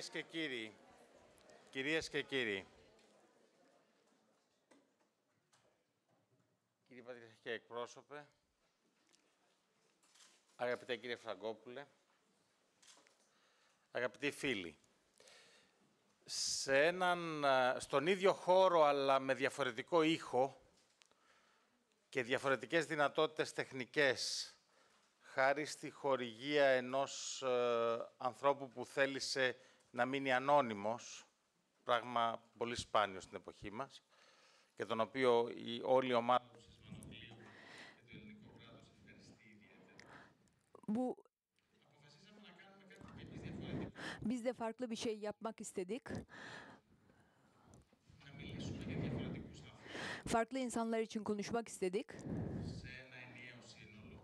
Κυρίες και κύριοι, κυρίες και κύριοι, κύριε Πατριαρχικέ εκπρόσωπε, αγαπητέ κύριε Φραγκόπουλε, αγαπητοί φίλοι, σε έναν, α, στον ίδιο χώρο αλλά με διαφορετικό ήχο και διαφορετικές δυνατότητες τεχνικές χάρη στη χορηγία ενός ε, ανθρώπου που θέλησε να μείνει ανώνυμος, πράγμα πολύ σπάνιο στην εποχή μας, και τον οποίο η όλη η ομάδα του Σεσμανοπλίου και το ελληνικό κράτος ευχαριστεί ιδιαίτερα. Bu Αποφασίσαμε να κάνουμε κάτι και εμείς διαφορετικό, biz de farklı bir şey yapmak istedik. να μιλήσουμε για διαφορετικούς άνθρωπους Farklı insanlar için konuşmak istedik. σε ένα ενιαίο σύνολο,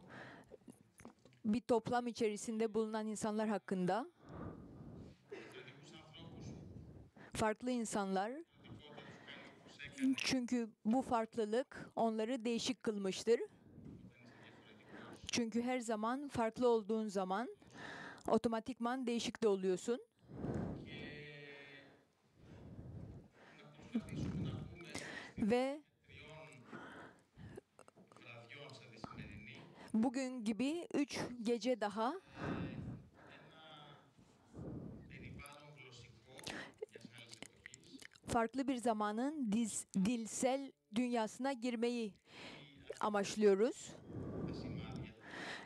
Bir toplam içerisinde bulunan insanlar hakkında. farklı insanlar. Çünkü bu farklılık onları değişik kılmıştır. Çünkü her zaman farklı olduğun zaman otomatikman değişik de oluyorsun. Ve bugün gibi üç gece daha farklı bir zamanın diz, dilsel dünyasına girmeyi amaçlıyoruz.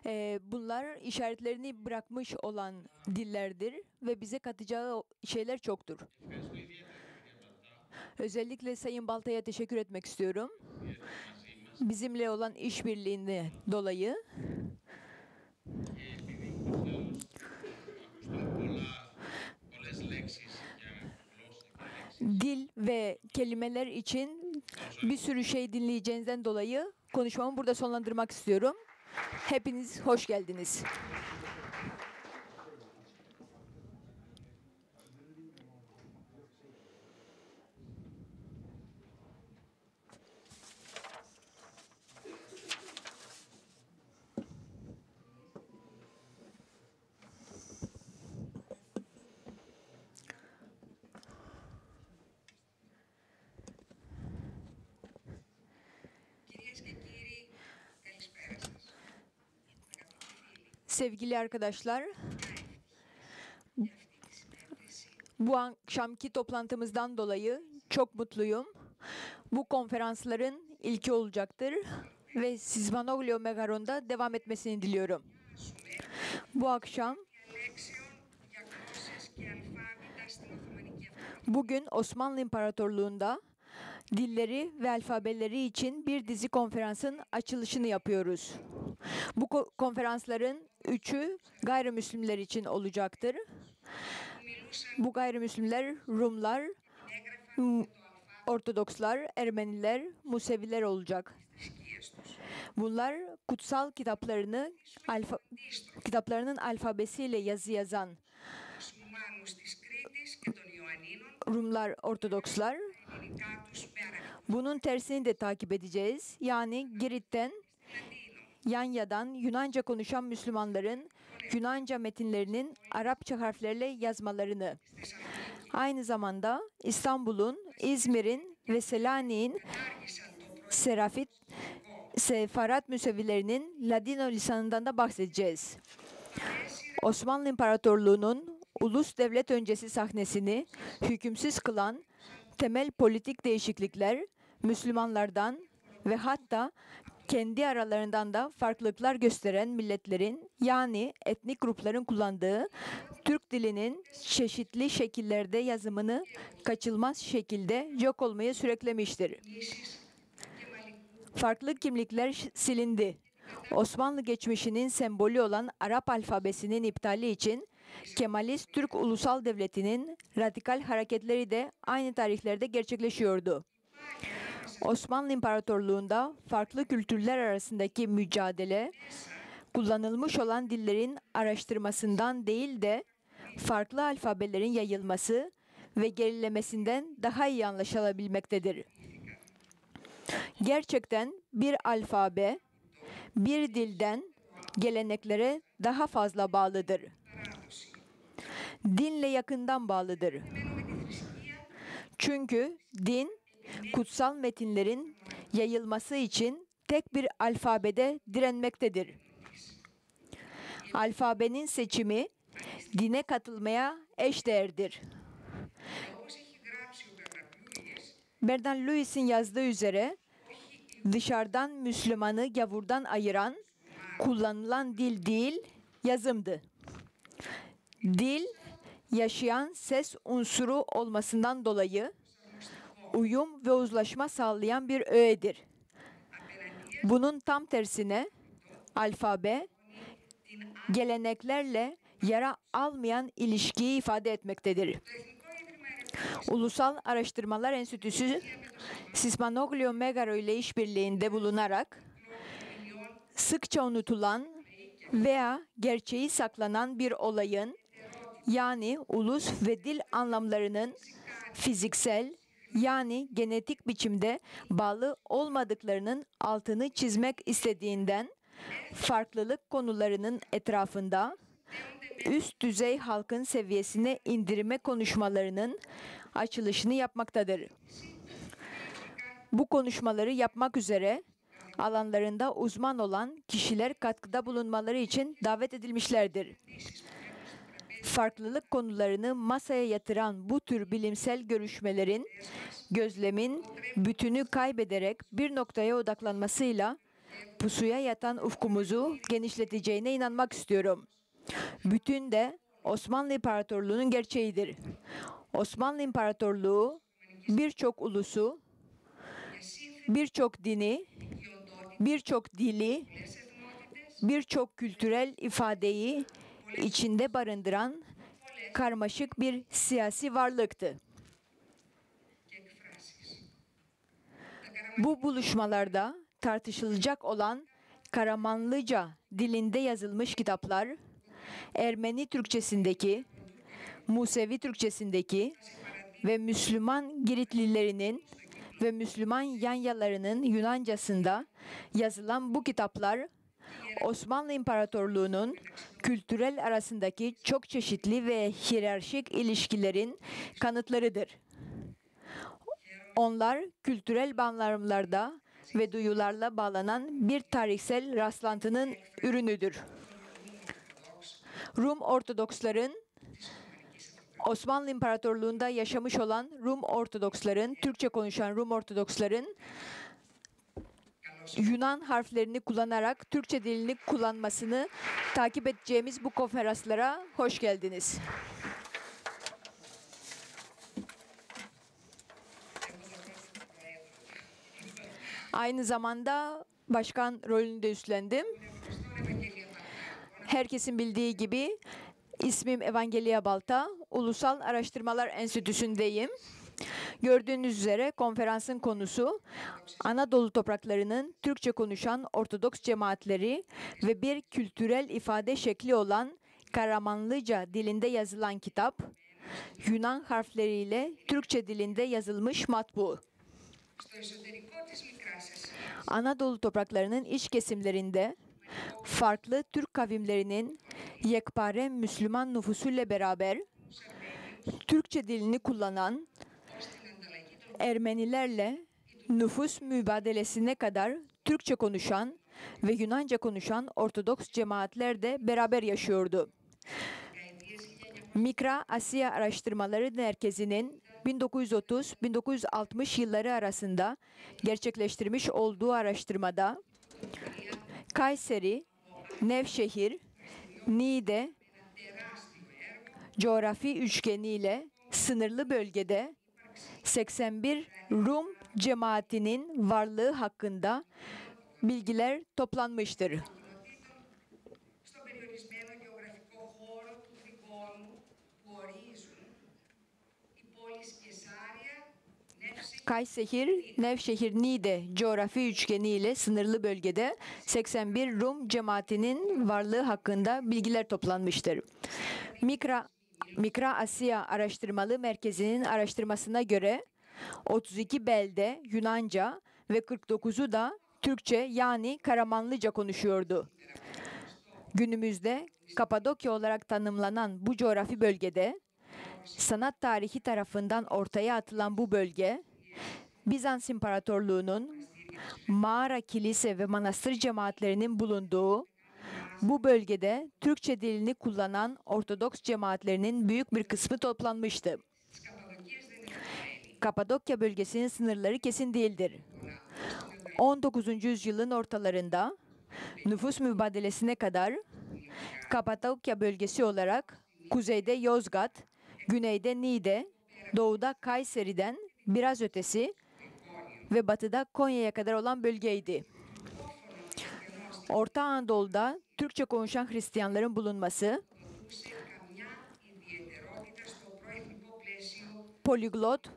Ee, bunlar işaretlerini bırakmış olan dillerdir ve bize katacağı şeyler çoktur. Özellikle Sayın Balta'ya teşekkür etmek istiyorum. Bizimle olan işbirliğinde dolayı. Dil ve kelimeler için bir sürü şey dinleyeceğinizden dolayı konuşmamı burada sonlandırmak istiyorum. Hepiniz hoş geldiniz. Sevgili arkadaşlar, bu akşamki toplantımızdan dolayı çok mutluyum. Bu konferansların ilki olacaktır ve Sizmanoglio Megaron'da devam etmesini diliyorum. Bu akşam bugün Osmanlı İmparatorluğu'nda dilleri ve alfabeleri için bir dizi konferansın açılışını yapıyoruz. Bu konferansların üçü gayrimüslimler için olacaktır. Bu gayrimüslimler Rumlar, Ortodokslar, Ermeniler, Museviler olacak. Bunlar kutsal kitaplarını alfa, kitaplarının alfabesiyle yazı yazan Rumlar, Ortodokslar. Bunun tersini de takip edeceğiz. Yani Girit'ten Yanya'dan Yunanca konuşan Müslümanların Yunanca metinlerinin Arapça harflerle yazmalarını. Aynı zamanda İstanbul'un, İzmir'in ve Selanik'in Serafit Sefarat Müsevilerinin Ladino lisanından da bahsedeceğiz. Osmanlı İmparatorluğu'nun ulus devlet öncesi sahnesini hükümsüz kılan temel politik değişiklikler Müslümanlardan ve hatta kendi aralarından da farklılıklar gösteren milletlerin yani etnik grupların kullandığı Türk dilinin çeşitli şekillerde yazımını kaçılmaz şekilde yok olmaya süreklemiştir. Farklı kimlikler silindi. Osmanlı geçmişinin sembolü olan Arap alfabesinin iptali için Kemalist Türk Ulusal Devleti'nin radikal hareketleri de aynı tarihlerde gerçekleşiyordu. Osmanlı İmparatorluğu'nda farklı kültürler arasındaki mücadele kullanılmış olan dillerin araştırmasından değil de farklı alfabelerin yayılması ve gerilemesinden daha iyi anlaşılabilmektedir. Gerçekten bir alfabe bir dilden geleneklere daha fazla bağlıdır. Dinle yakından bağlıdır. Çünkü din kutsal metinlerin yayılması için tek bir alfabede direnmektedir. Alfabenin seçimi dine katılmaya eşdeğerdir. Berdan Lewis'in yazdığı üzere dışarıdan Müslümanı gavurdan ayıran kullanılan dil değil yazımdı. Dil yaşayan ses unsuru olmasından dolayı uyum ve uzlaşma sağlayan bir öğedir. Bunun tam tersine alfabe, geleneklerle yara almayan ilişkiyi ifade etmektedir. Ulusal Araştırmalar Enstitüsü Sismanoglio Megaro ile işbirliğinde bulunarak sıkça unutulan veya gerçeği saklanan bir olayın yani ulus ve dil anlamlarının fiziksel yani genetik biçimde bağlı olmadıklarının altını çizmek istediğinden farklılık konularının etrafında üst düzey halkın seviyesine indirme konuşmalarının açılışını yapmaktadır. Bu konuşmaları yapmak üzere alanlarında uzman olan kişiler katkıda bulunmaları için davet edilmişlerdir. Farklılık konularını masaya yatıran bu tür bilimsel görüşmelerin gözlemin bütünü kaybederek bir noktaya odaklanmasıyla pusuya yatan ufkumuzu genişleteceğine inanmak istiyorum. Bütün de Osmanlı İmparatorluğu'nun gerçeğidir. Osmanlı İmparatorluğu birçok ulusu, birçok dini, birçok dili, birçok kültürel ifadeyi içinde barındıran karmaşık bir siyasi varlıktı. Bu buluşmalarda tartışılacak olan Karamanlıca dilinde yazılmış kitaplar, Ermeni Türkçesindeki, Musevi Türkçesindeki ve Müslüman Giritlilerinin ve Müslüman Yanyalarının Yunancasında yazılan bu kitaplar Osmanlı İmparatorluğu'nun kültürel arasındaki çok çeşitli ve hiyerarşik ilişkilerin kanıtlarıdır. Onlar kültürel bağlamlarda ve duyularla bağlanan bir tarihsel rastlantının ürünüdür. Rum Ortodoksların Osmanlı İmparatorluğu'nda yaşamış olan Rum Ortodoksların, Türkçe konuşan Rum Ortodoksların Yunan harflerini kullanarak Türkçe dilini kullanmasını takip edeceğimiz bu konferanslara hoş geldiniz. Aynı zamanda başkan rolünü de üstlendim. Herkesin bildiği gibi ismim Evangelia Balta, Ulusal Araştırmalar Enstitüsü'ndeyim. Gördüğünüz üzere konferansın konusu Anadolu topraklarının Türkçe konuşan Ortodoks cemaatleri ve bir kültürel ifade şekli olan Karamanlıca dilinde yazılan kitap, Yunan harfleriyle Türkçe dilinde yazılmış matbu. Anadolu topraklarının iç kesimlerinde farklı Türk kavimlerinin yekpare Müslüman nüfusuyla beraber Türkçe dilini kullanan Ermenilerle nüfus mübadelesine kadar Türkçe konuşan ve Yunanca konuşan Ortodoks cemaatler de beraber yaşıyordu. Mikra Asya Araştırmaları Merkezi'nin 1930-1960 yılları arasında gerçekleştirmiş olduğu araştırmada Kayseri, Nevşehir, Niğde coğrafi üçgeniyle sınırlı bölgede 81 Rum cemaatinin varlığı hakkında bilgiler toplanmıştır. Kaysehir, Nevşehir, Niğde coğrafi üçgeni ile sınırlı bölgede 81 Rum cemaatinin varlığı hakkında bilgiler toplanmıştır. Mikra Mikra Asya Araştırmalı Merkezi'nin araştırmasına göre 32 belde Yunanca ve 49'u da Türkçe yani Karamanlıca konuşuyordu. Günümüzde Kapadokya olarak tanımlanan bu coğrafi bölgede sanat tarihi tarafından ortaya atılan bu bölge Bizans İmparatorluğu'nun mağara, kilise ve manastır cemaatlerinin bulunduğu bu bölgede Türkçe dilini kullanan Ortodoks cemaatlerinin büyük bir kısmı toplanmıştı. Kapadokya bölgesinin sınırları kesin değildir. 19. yüzyılın ortalarında nüfus mübadelesine kadar Kapadokya bölgesi olarak kuzeyde Yozgat, güneyde Niğde, doğuda Kayseri'den biraz ötesi ve batıda Konya'ya kadar olan bölgeydi. Orta Anadolu'da Türkçe konuşan Hristiyanların bulunması, poliglot,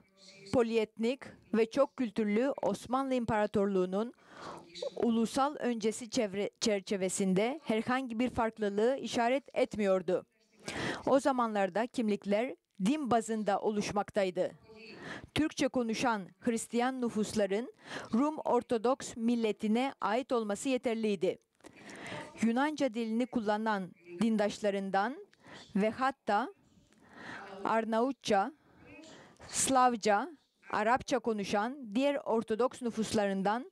polietnik ve çok kültürlü Osmanlı İmparatorluğu'nun ulusal öncesi çevre, çerçevesinde herhangi bir farklılığı işaret etmiyordu. O zamanlarda kimlikler din bazında oluşmaktaydı. Türkçe konuşan Hristiyan nüfusların Rum Ortodoks milletine ait olması yeterliydi. Yunanca dilini kullanan dindaşlarından ve hatta Arnavutça, Slavca, Arapça konuşan diğer Ortodoks nüfuslarından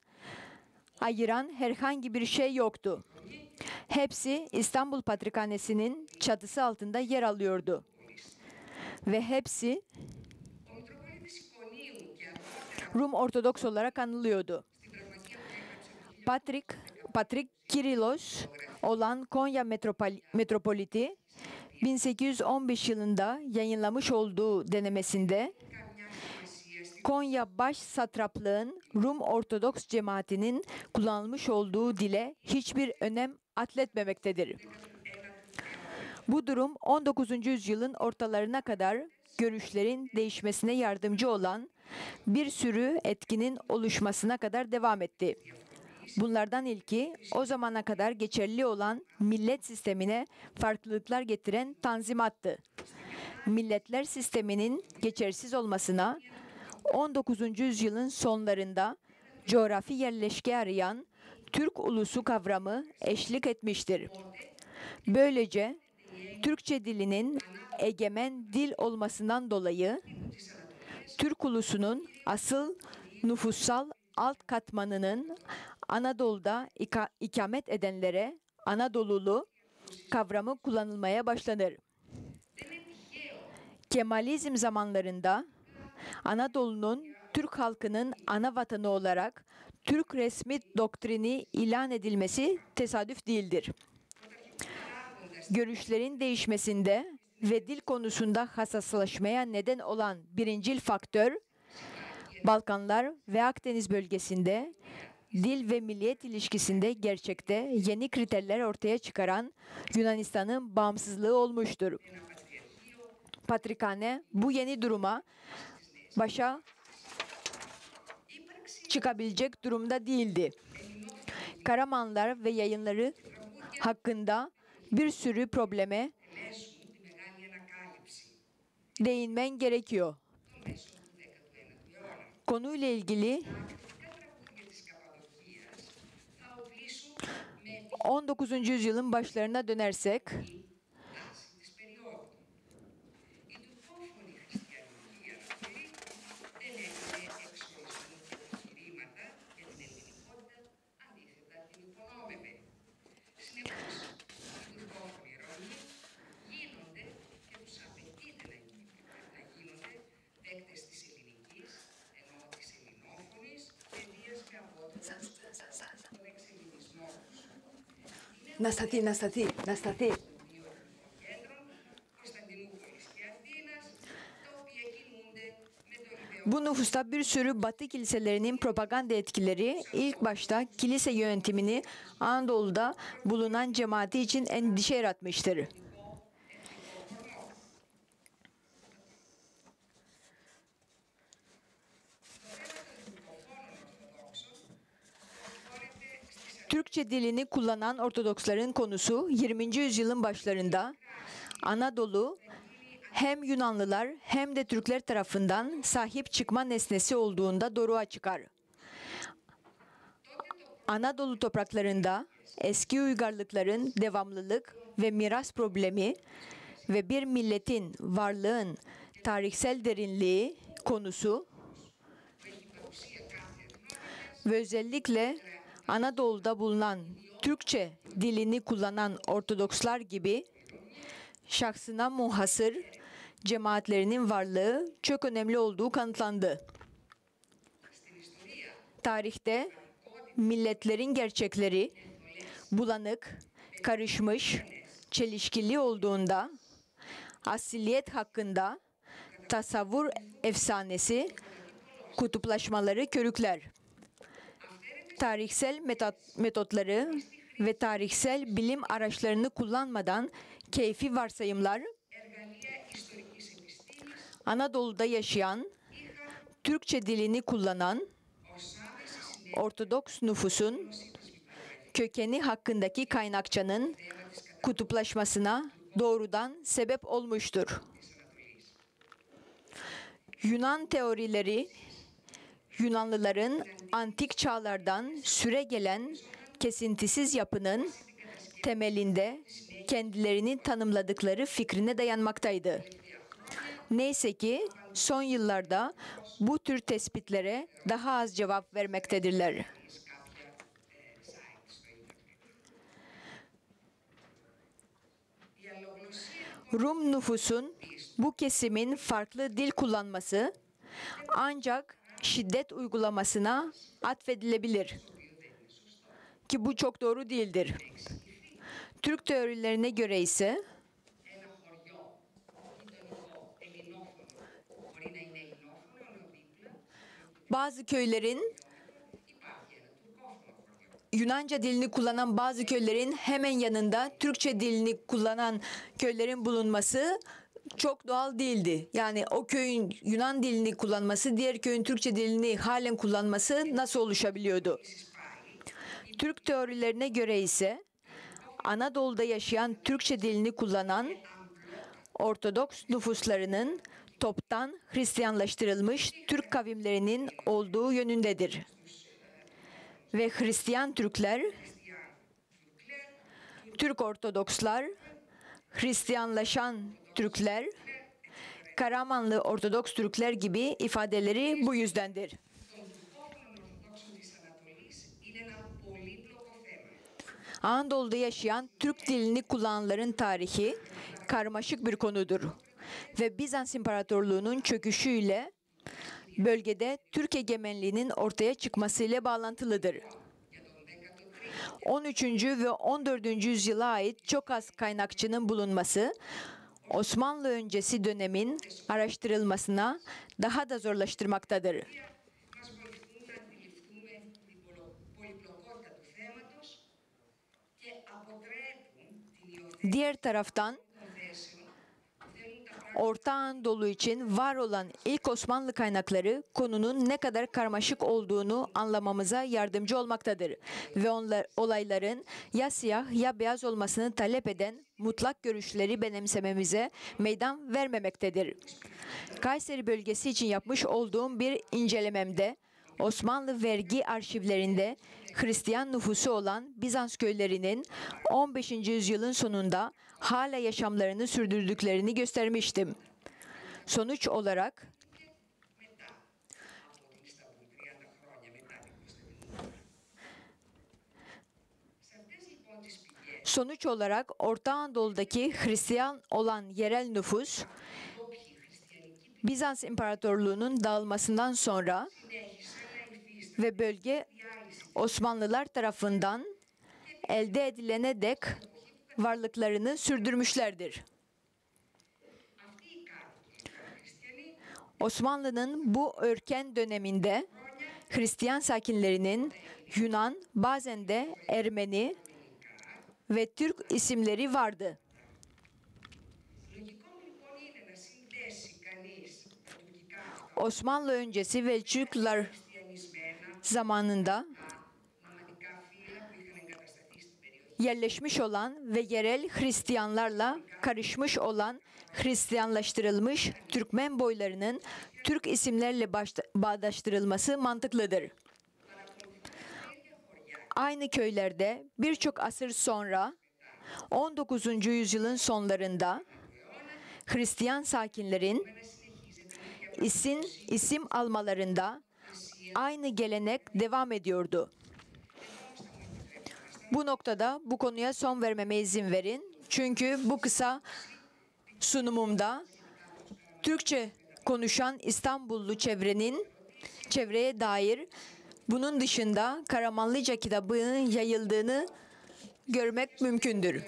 ayıran herhangi bir şey yoktu. Hepsi İstanbul Patrikhanesi'nin çatısı altında yer alıyordu. Ve hepsi Rum Ortodoks olarak anılıyordu. Patrik, Patrik Kirilos olan Konya metropol- metropoliti 1815 yılında yayınlamış olduğu denemesinde Konya baş satraplığın Rum Ortodoks cemaatinin kullanılmış olduğu dile hiçbir önem atletmemektedir. Bu durum 19. yüzyılın ortalarına kadar görüşlerin değişmesine yardımcı olan bir sürü etkinin oluşmasına kadar devam etti. Bunlardan ilki o zamana kadar geçerli olan millet sistemine farklılıklar getiren tanzimattı. Milletler sisteminin geçersiz olmasına 19. yüzyılın sonlarında coğrafi yerleşke arayan Türk ulusu kavramı eşlik etmiştir. Böylece Türkçe dilinin egemen dil olmasından dolayı Türk ulusunun asıl nüfussal alt katmanının Anadolu'da ika- ikamet edenlere Anadolulu kavramı kullanılmaya başlanır. Kemalizm zamanlarında Anadolu'nun Türk halkının ana vatanı olarak Türk resmi doktrini ilan edilmesi tesadüf değildir. Görüşlerin değişmesinde ve dil konusunda hassaslaşmaya neden olan birincil faktör, Balkanlar ve Akdeniz bölgesinde dil ve milliyet ilişkisinde gerçekte yeni kriterler ortaya çıkaran Yunanistan'ın bağımsızlığı olmuştur. Patrikhane bu yeni duruma başa çıkabilecek durumda değildi. Karamanlar ve yayınları hakkında bir sürü probleme değinmen gerekiyor. Konuyla ilgili 19. yüzyılın başlarına dönersek να σταθεί, να σταθεί, να σταθεί. κέντρων Κωνσταντινούπολης και Αθήνας, τα οποία κινούνται με το ιδεό Bu nüfusta bir sürü Batı kiliselerinin propaganda etkileri ilk başta kilise yönetimini Anadolu'da bulunan cemaati için endişe yaratmıştır. Türkçe dilini kullanan Ortodoksların konusu 20. yüzyılın başlarında Anadolu hem Yunanlılar hem de Türkler tarafından sahip çıkma nesnesi olduğunda doruğa çıkar. Anadolu topraklarında eski uygarlıkların devamlılık ve miras problemi ve bir milletin varlığın tarihsel derinliği konusu ve özellikle Anadolu'da bulunan Türkçe dilini kullanan Ortodokslar gibi şahsına muhasır cemaatlerinin varlığı çok önemli olduğu kanıtlandı. Tarihte milletlerin gerçekleri bulanık, karışmış, çelişkili olduğunda asiliyet hakkında tasavvur efsanesi kutuplaşmaları körükler. Tarihsel metot- metotları ve tarihsel bilim araçlarını kullanmadan keyfi varsayımlar Anadolu'da yaşayan, Türkçe dilini kullanan Ortodoks nüfusun kökeni hakkındaki kaynakçanın kutuplaşmasına doğrudan sebep olmuştur. Yunan teorileri Yunanlıların antik çağlardan süre gelen kesintisiz yapının temelinde kendilerini tanımladıkları fikrine dayanmaktaydı. Neyse ki son yıllarda bu tür tespitlere daha az cevap vermektedirler. Rum nüfusun bu kesimin farklı dil kullanması ancak şiddet uygulamasına atfedilebilir. Ki bu çok doğru değildir. Türk teorilerine göre ise bazı köylerin Yunanca dilini kullanan bazı köylerin hemen yanında Türkçe dilini kullanan köylerin bulunması çok doğal değildi. Yani o köyün Yunan dilini kullanması, diğer köyün Türkçe dilini halen kullanması nasıl oluşabiliyordu? Türk teorilerine göre ise Anadolu'da yaşayan Türkçe dilini kullanan Ortodoks nüfuslarının toptan Hristiyanlaştırılmış Türk kavimlerinin olduğu yönündedir ve Hristiyan Türkler, Türk Ortodokslar, Hristiyanlaşan Türkler, Karamanlı Ortodoks Türkler gibi ifadeleri bu yüzdendir. Anadolu'da yaşayan Türk dilini kullananların tarihi karmaşık bir konudur. Ve Bizans İmparatorluğu'nun çöküşüyle bölgede Türk egemenliğinin ortaya çıkmasıyla bağlantılıdır. 13. ve 14. yüzyıla ait çok az kaynakçının bulunması Osmanlı öncesi dönemin araştırılmasına daha da zorlaştırmaktadır. Diğer taraftan Orta Anadolu için var olan ilk Osmanlı kaynakları konunun ne kadar karmaşık olduğunu anlamamıza yardımcı olmaktadır ve onlar, olayların ya siyah ya beyaz olmasını talep eden mutlak görüşleri benimsememize meydan vermemektedir. Kayseri bölgesi için yapmış olduğum bir incelememde Osmanlı vergi arşivlerinde Hristiyan nüfusu olan Bizans köylerinin 15. yüzyılın sonunda hala yaşamlarını sürdürdüklerini göstermiştim. Sonuç olarak Sonuç olarak Orta Anadolu'daki Hristiyan olan yerel nüfus Bizans İmparatorluğu'nun dağılmasından sonra ve bölge Osmanlılar tarafından elde edilene dek varlıklarını sürdürmüşlerdir. Osmanlı'nın bu örken döneminde Hristiyan sakinlerinin Yunan, bazen de Ermeni ve Türk isimleri vardı. Osmanlı öncesi Belçikler zamanında yerleşmiş olan ve yerel Hristiyanlarla karışmış olan Hristiyanlaştırılmış Türkmen boylarının Türk isimlerle bağdaştırılması mantıklıdır. Aynı köylerde birçok asır sonra 19. yüzyılın sonlarında Hristiyan sakinlerin isim, isim almalarında aynı gelenek devam ediyordu. Bu noktada bu konuya son vermeme izin verin. Çünkü bu kısa sunumumda Türkçe konuşan İstanbullu çevrenin çevreye dair bunun dışında Karamanlıca kitabının yayıldığını görmek mümkündür.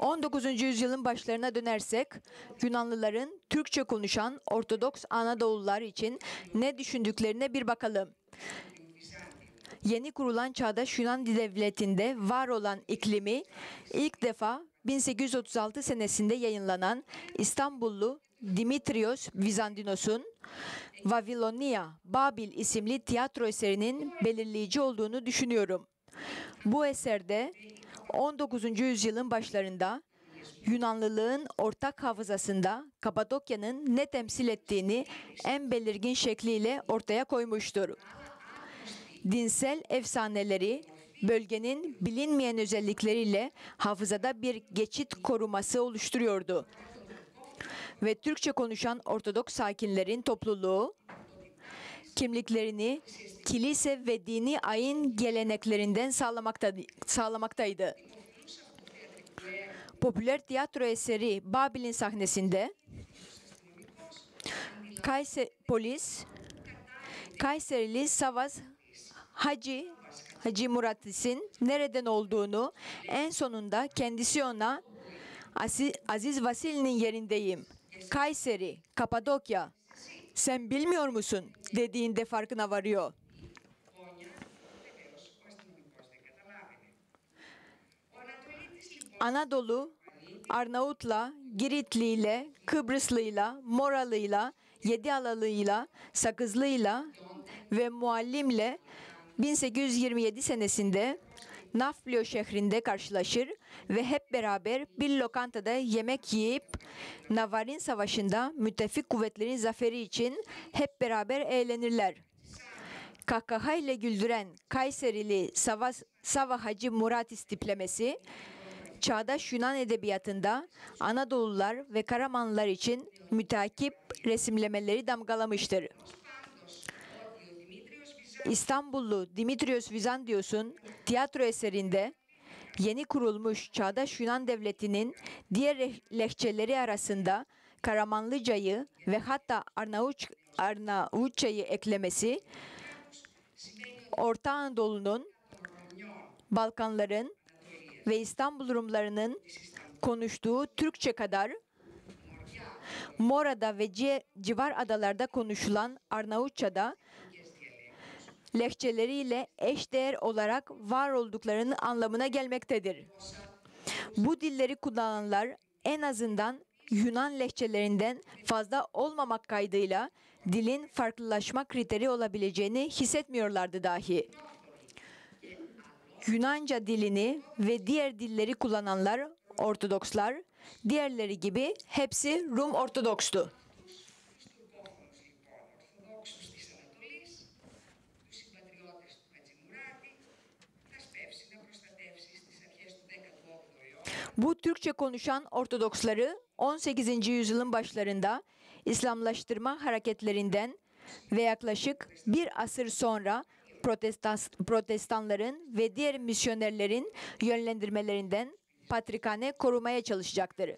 19. yüzyılın başlarına dönersek Yunanlıların Türkçe konuşan Ortodoks Anadolular için ne düşündüklerine bir bakalım. Yeni kurulan çağdaş Yunan devletinde var olan iklimi ilk defa 1836 senesinde yayınlanan İstanbullu Dimitrios Vizandinos'un Vavilonia, Babil isimli tiyatro eserinin belirleyici olduğunu düşünüyorum. Bu eserde 19. yüzyılın başlarında Yunanlılığın ortak hafızasında Kapadokya'nın ne temsil ettiğini en belirgin şekliyle ortaya koymuştur. Dinsel efsaneleri bölgenin bilinmeyen özellikleriyle hafızada bir geçit koruması oluşturuyordu. Ve Türkçe konuşan Ortodoks sakinlerin topluluğu kimliklerini kilise ve dini ayin geleneklerinden sağlamakta, sağlamaktaydı. Popüler tiyatro eseri Babil'in sahnesinde Kayser polis Kayserili Savas Hacı Hacı Muratis'in nereden olduğunu en sonunda kendisi ona Aziz Vasili'nin yerindeyim. Kayseri, Kapadokya. Sen bilmiyor musun? dediğinde farkına varıyor. Anadolu, Arnavut'la, Giritli'yle, Kıbrıslıyla, Moralı'yla, Yedialalı'yla, Sakızlı'yla ve Muallim'le 1827 senesinde Nafplio şehrinde karşılaşır ve hep beraber bir lokantada yemek yiyip Navarin Savaşı'nda müttefik kuvvetlerin zaferi için hep beraber eğlenirler. Kahkahayla güldüren Kayserili Sava, Sava Hacı Muratis tiplemesi, çağdaş Yunan edebiyatında Anadolular ve Karamanlılar için mütakip resimlemeleri damgalamıştır. İstanbullu Dimitrios Vizandios'un tiyatro eserinde yeni kurulmuş çağdaş Yunan devletinin diğer leh- lehçeleri arasında Karamanlıcayı ve hatta Arnavut, Arnavutçayı eklemesi Orta Anadolu'nun, Balkanların ve İstanbul Rumlarının konuştuğu Türkçe kadar Mora'da ve ci- civar adalarda konuşulan Arnavutça'da lehçeleriyle eşdeğer olarak var olduklarının anlamına gelmektedir. Bu dilleri kullananlar en azından Yunan lehçelerinden fazla olmamak kaydıyla dilin farklılaşma kriteri olabileceğini hissetmiyorlardı dahi. Yunanca dilini ve diğer dilleri kullananlar Ortodokslar, diğerleri gibi hepsi Rum Ortodokstu. Bu Türkçe konuşan Ortodoksları 18. yüzyılın başlarında İslamlaştırma hareketlerinden ve yaklaşık bir asır sonra protestan- protestanların ve diğer misyonerlerin yönlendirmelerinden patrikhane korumaya çalışacaktır.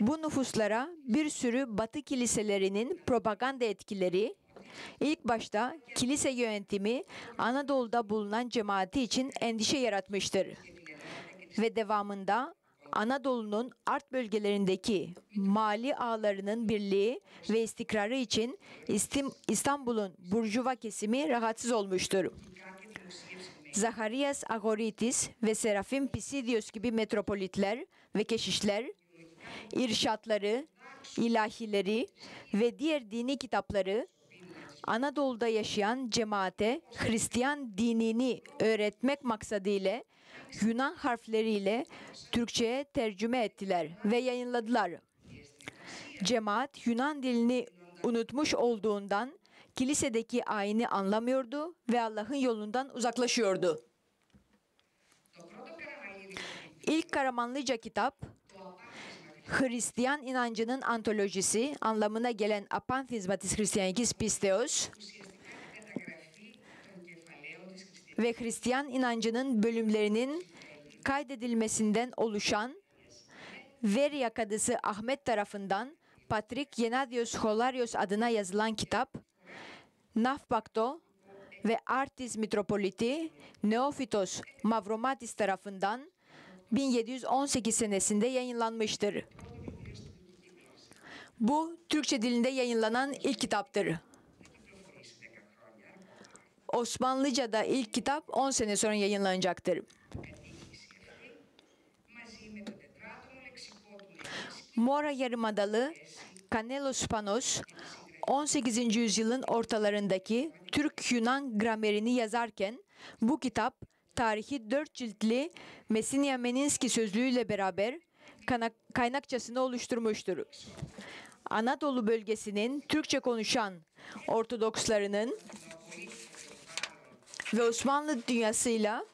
Bu nüfuslara bir sürü Batı kiliselerinin propaganda etkileri, ilk başta kilise yönetimi Anadolu'da bulunan cemaati için endişe yaratmıştır. Ve devamında Anadolu'nun art bölgelerindeki mali ağlarının birliği ve istikrarı için İstanbul'un burjuva kesimi rahatsız olmuştur. Zacharias Agoritis ve Serafim Pisidios gibi metropolitler ve keşişler, irşatları, ilahileri ve diğer dini kitapları Anadolu'da yaşayan cemaate Hristiyan dinini öğretmek maksadıyla Yunan harfleriyle Türkçe'ye tercüme ettiler ve yayınladılar. Cemaat Yunan dilini unutmuş olduğundan kilisedeki ayini anlamıyordu ve Allah'ın yolundan uzaklaşıyordu. İlk Karamanlıca kitap Hristiyan inancının antolojisi anlamına gelen Apanfizmatis Christianikis Pisteos ve Hristiyan inancının bölümlerinin kaydedilmesinden oluşan Veria Kadısı Ahmet tarafından Patrik Yenadios Holarios adına yazılan kitap, Nafbakto ve Artis Mitropoliti Neofitos Mavromatis tarafından 1718 senesinde yayınlanmıştır. Bu Türkçe dilinde yayınlanan ilk kitaptır. Osmanlıca'da ilk kitap 10 sene sonra yayınlanacaktır. Mora Yarımadalı, Kanelos Panos, 18. yüzyılın ortalarındaki Türk-Yunan gramerini yazarken bu kitap tarihi dört ciltli Mesinia Meninski sözlüğüyle beraber kaynakçasını oluşturmuştur. Anadolu bölgesinin Türkçe konuşan Ortodokslarının ve Osmanlı dünyasıyla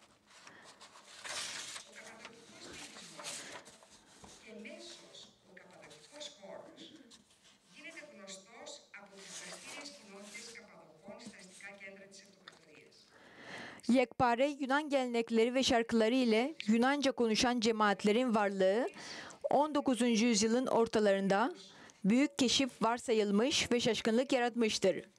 Yekpare Yunan gelenekleri ve şarkıları ile Yunanca konuşan cemaatlerin varlığı 19. yüzyılın ortalarında büyük keşif varsayılmış ve şaşkınlık yaratmıştır.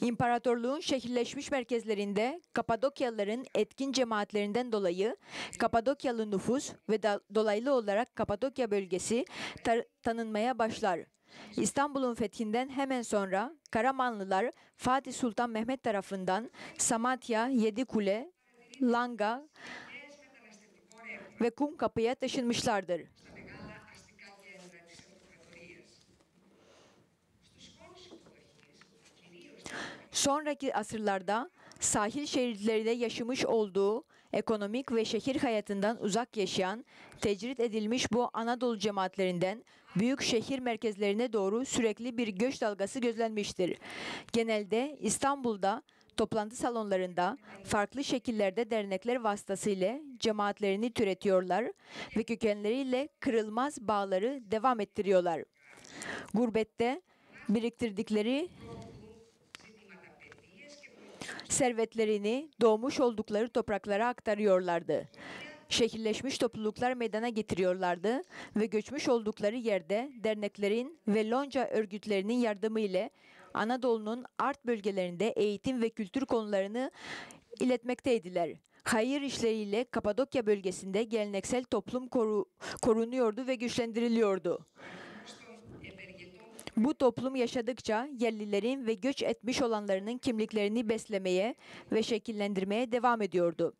İmparatorluğun şehirleşmiş merkezlerinde Kapadokyalıların etkin cemaatlerinden dolayı Kapadokyalı nüfus ve da- dolaylı olarak Kapadokya bölgesi tar- tanınmaya başlar. İstanbul'un fethinden hemen sonra Karamanlılar Fatih Sultan Mehmet tarafından Samatya, Yedikule, Langa ve Kumkapı'ya taşınmışlardır. Sonraki asırlarda sahil şeritlerinde yaşamış olduğu ekonomik ve şehir hayatından uzak yaşayan, tecrit edilmiş bu Anadolu cemaatlerinden büyük şehir merkezlerine doğru sürekli bir göç dalgası gözlenmiştir. Genelde İstanbul'da toplantı salonlarında farklı şekillerde dernekler vasıtasıyla cemaatlerini türetiyorlar ve kökenleriyle kırılmaz bağları devam ettiriyorlar. Gurbette biriktirdikleri servetlerini doğmuş oldukları topraklara aktarıyorlardı. Şehirleşmiş topluluklar meydana getiriyorlardı ve göçmüş oldukları yerde derneklerin ve lonca örgütlerinin yardımı ile Anadolu'nun art bölgelerinde eğitim ve kültür konularını iletmekteydiler. Hayır işleriyle Kapadokya bölgesinde geleneksel toplum koru- korunuyordu ve güçlendiriliyordu. Bu toplum yaşadıkça yerlilerin ve göç etmiş olanlarının kimliklerini beslemeye ve şekillendirmeye devam ediyordu.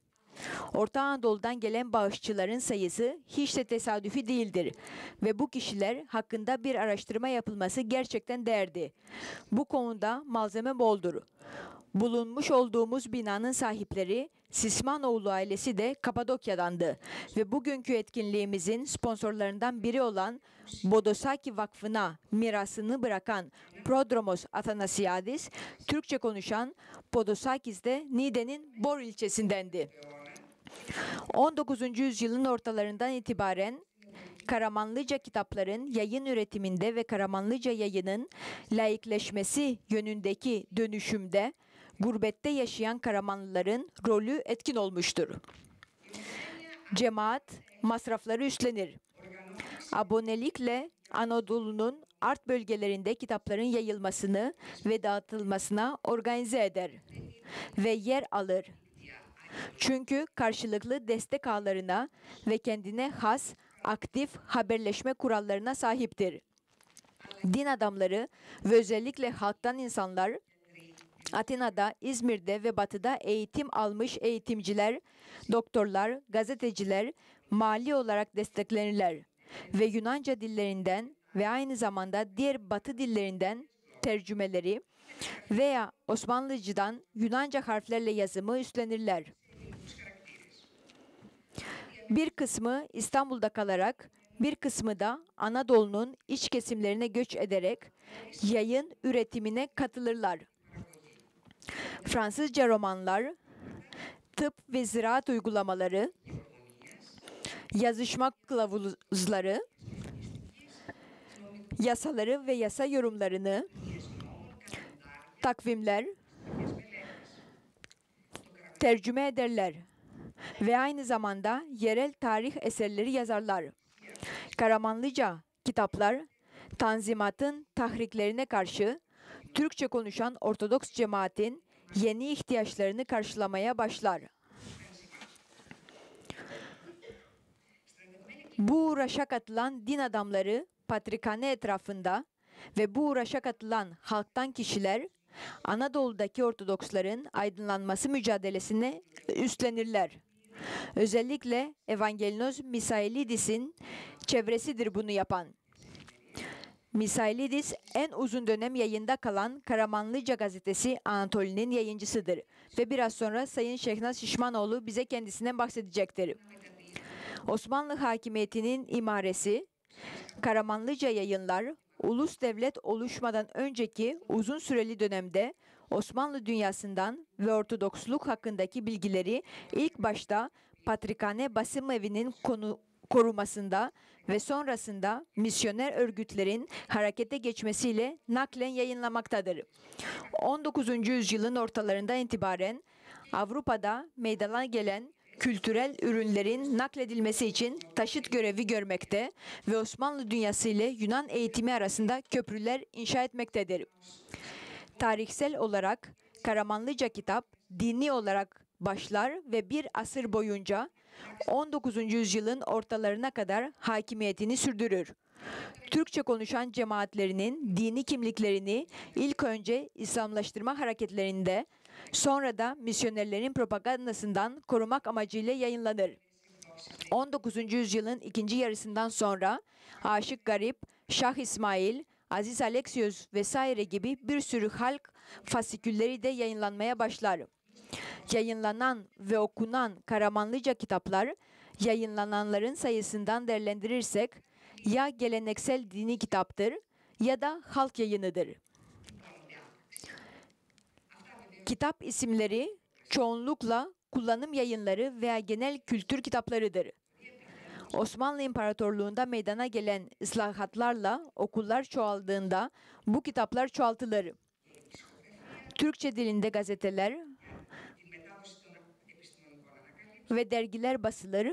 Orta Anadolu'dan gelen bağışçıların sayısı hiç de tesadüfi değildir ve bu kişiler hakkında bir araştırma yapılması gerçekten değerdi. Bu konuda malzeme boldur. Bulunmuş olduğumuz binanın sahipleri Sismanoğlu ailesi de Kapadokya'dandı ve bugünkü etkinliğimizin sponsorlarından biri olan Bodosaki Vakfı'na mirasını bırakan Prodromos Athanasiadis, Türkçe konuşan Podosakis de Niğde'nin Bor ilçesindendi. 19. yüzyılın ortalarından itibaren Karamanlıca kitapların yayın üretiminde ve Karamanlıca yayının laikleşmesi yönündeki dönüşümde gurbette yaşayan Karamanlıların rolü etkin olmuştur. Cemaat masrafları üstlenir. Abonelikle Anadolu'nun art bölgelerinde kitapların yayılmasını ve dağıtılmasına organize eder ve yer alır. Çünkü karşılıklı destek ağlarına ve kendine has aktif haberleşme kurallarına sahiptir. Din adamları ve özellikle halktan insanlar Atina'da, İzmir'de ve Batı'da eğitim almış eğitimciler, doktorlar, gazeteciler mali olarak desteklenirler ve Yunanca dillerinden ve aynı zamanda diğer Batı dillerinden tercümeleri veya Osmanlıcıdan Yunanca harflerle yazımı üstlenirler. Bir kısmı İstanbul'da kalarak, bir kısmı da Anadolu'nun iç kesimlerine göç ederek yayın üretimine katılırlar. Fransızca romanlar, tıp ve ziraat uygulamaları, yazışma kılavuzları, yasaları ve yasa yorumlarını, takvimler, tercüme ederler ve aynı zamanda yerel tarih eserleri yazarlar. Karamanlıca kitaplar, Tanzimat'ın tahriklerine karşı Türkçe konuşan Ortodoks cemaatin yeni ihtiyaçlarını karşılamaya başlar. Bu uğraşa katılan din adamları patrikhane etrafında ve bu uğraşa katılan halktan kişiler Anadolu'daki Ortodoksların aydınlanması mücadelesine üstlenirler. Özellikle Evangelinos Misailidis'in çevresidir bunu yapan. Misailidis en uzun dönem yayında kalan Karamanlıca gazetesi Anatoli'nin yayıncısıdır ve biraz sonra Sayın Şehnaz Şişmanoğlu bize kendisinden bahsedecektir. Osmanlı hakimiyetinin imaresi, Karamanlıca yayınlar, ulus devlet oluşmadan önceki uzun süreli dönemde Osmanlı dünyasından ve Ortodoksluk hakkındaki bilgileri ilk başta Patrikhane Basım Evi'nin konu, korumasında ve sonrasında misyoner örgütlerin harekete geçmesiyle naklen yayınlamaktadır. 19. yüzyılın ortalarından itibaren Avrupa'da meydana gelen kültürel ürünlerin nakledilmesi için taşıt görevi görmekte ve Osmanlı dünyası ile Yunan eğitimi arasında köprüler inşa etmektedir. Tarihsel olarak Karamanlıca kitap dini olarak başlar ve bir asır boyunca 19. yüzyılın ortalarına kadar hakimiyetini sürdürür. Türkçe konuşan cemaatlerinin dini kimliklerini ilk önce İslamlaştırma hareketlerinde sonra da misyonerlerin propagandasından korumak amacıyla yayınlanır. 19. yüzyılın ikinci yarısından sonra Aşık Garip, Şah İsmail, Aziz Alexios vesaire gibi bir sürü halk fasikülleri de yayınlanmaya başlar. Yayınlanan ve okunan Karamanlıca kitaplar, yayınlananların sayısından değerlendirirsek, ya geleneksel dini kitaptır ya da halk yayınıdır. Kitap isimleri çoğunlukla kullanım yayınları veya genel kültür kitaplarıdır. Osmanlı İmparatorluğu'nda meydana gelen ıslahatlarla okullar çoğaldığında bu kitaplar çoğaltılır. Türkçe dilinde gazeteler ve dergiler basılır.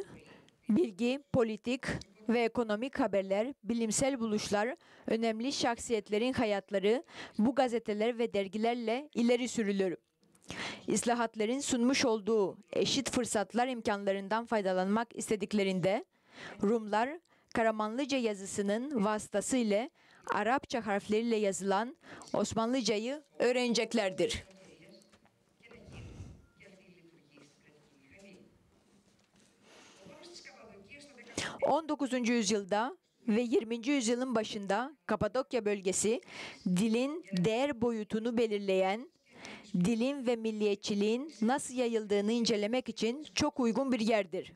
Bilgi, politik ve ekonomik haberler, bilimsel buluşlar, önemli şahsiyetlerin hayatları bu gazeteler ve dergilerle ileri sürülür. İslahatların sunmuş olduğu eşit fırsatlar imkanlarından faydalanmak istediklerinde Rumlar Karamanlıca yazısının vasıtasıyla Arapça harfleriyle yazılan Osmanlıcayı öğreneceklerdir. 19. yüzyılda ve 20. yüzyılın başında Kapadokya bölgesi dilin değer boyutunu belirleyen dilin ve milliyetçiliğin nasıl yayıldığını incelemek için çok uygun bir yerdir.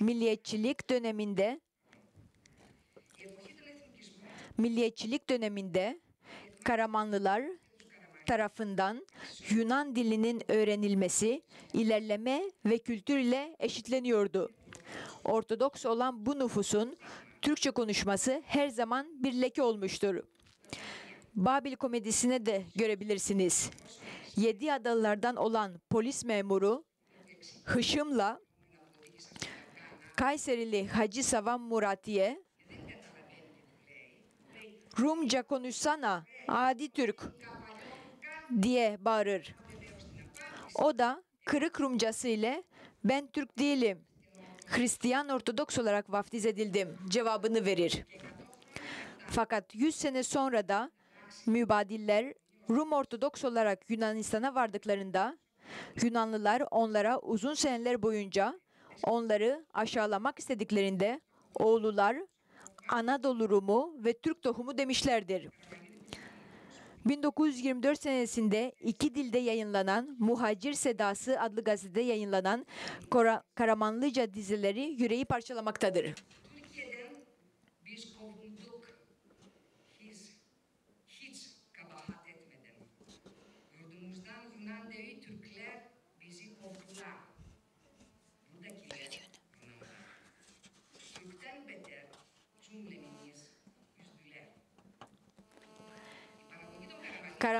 Milliyetçilik döneminde Milliyetçilik döneminde Karamanlılar tarafından Yunan dilinin öğrenilmesi, ilerleme ve kültür ile eşitleniyordu. Ortodoks olan bu nüfusun Türkçe konuşması her zaman bir leke olmuştur. Babil komedisine de görebilirsiniz. Yedi adalılardan olan polis memuru Hışım'la Kayserili Hacı Savan Muratiye Rumca konuşsana adi Türk diye bağırır. O da kırık Rumcası ile ben Türk değilim. Hristiyan Ortodoks olarak vaftiz edildim cevabını verir. Fakat 100 sene sonra da mübadiller Rum Ortodoks olarak Yunanistan'a vardıklarında Yunanlılar onlara uzun seneler boyunca onları aşağılamak istediklerinde oğlular Anadolu Rumu ve Türk tohumu demişlerdir. 1924 senesinde iki dilde yayınlanan Muhacir Sedası adlı gazetede yayınlanan Karamanlıca dizileri yüreği parçalamaktadır.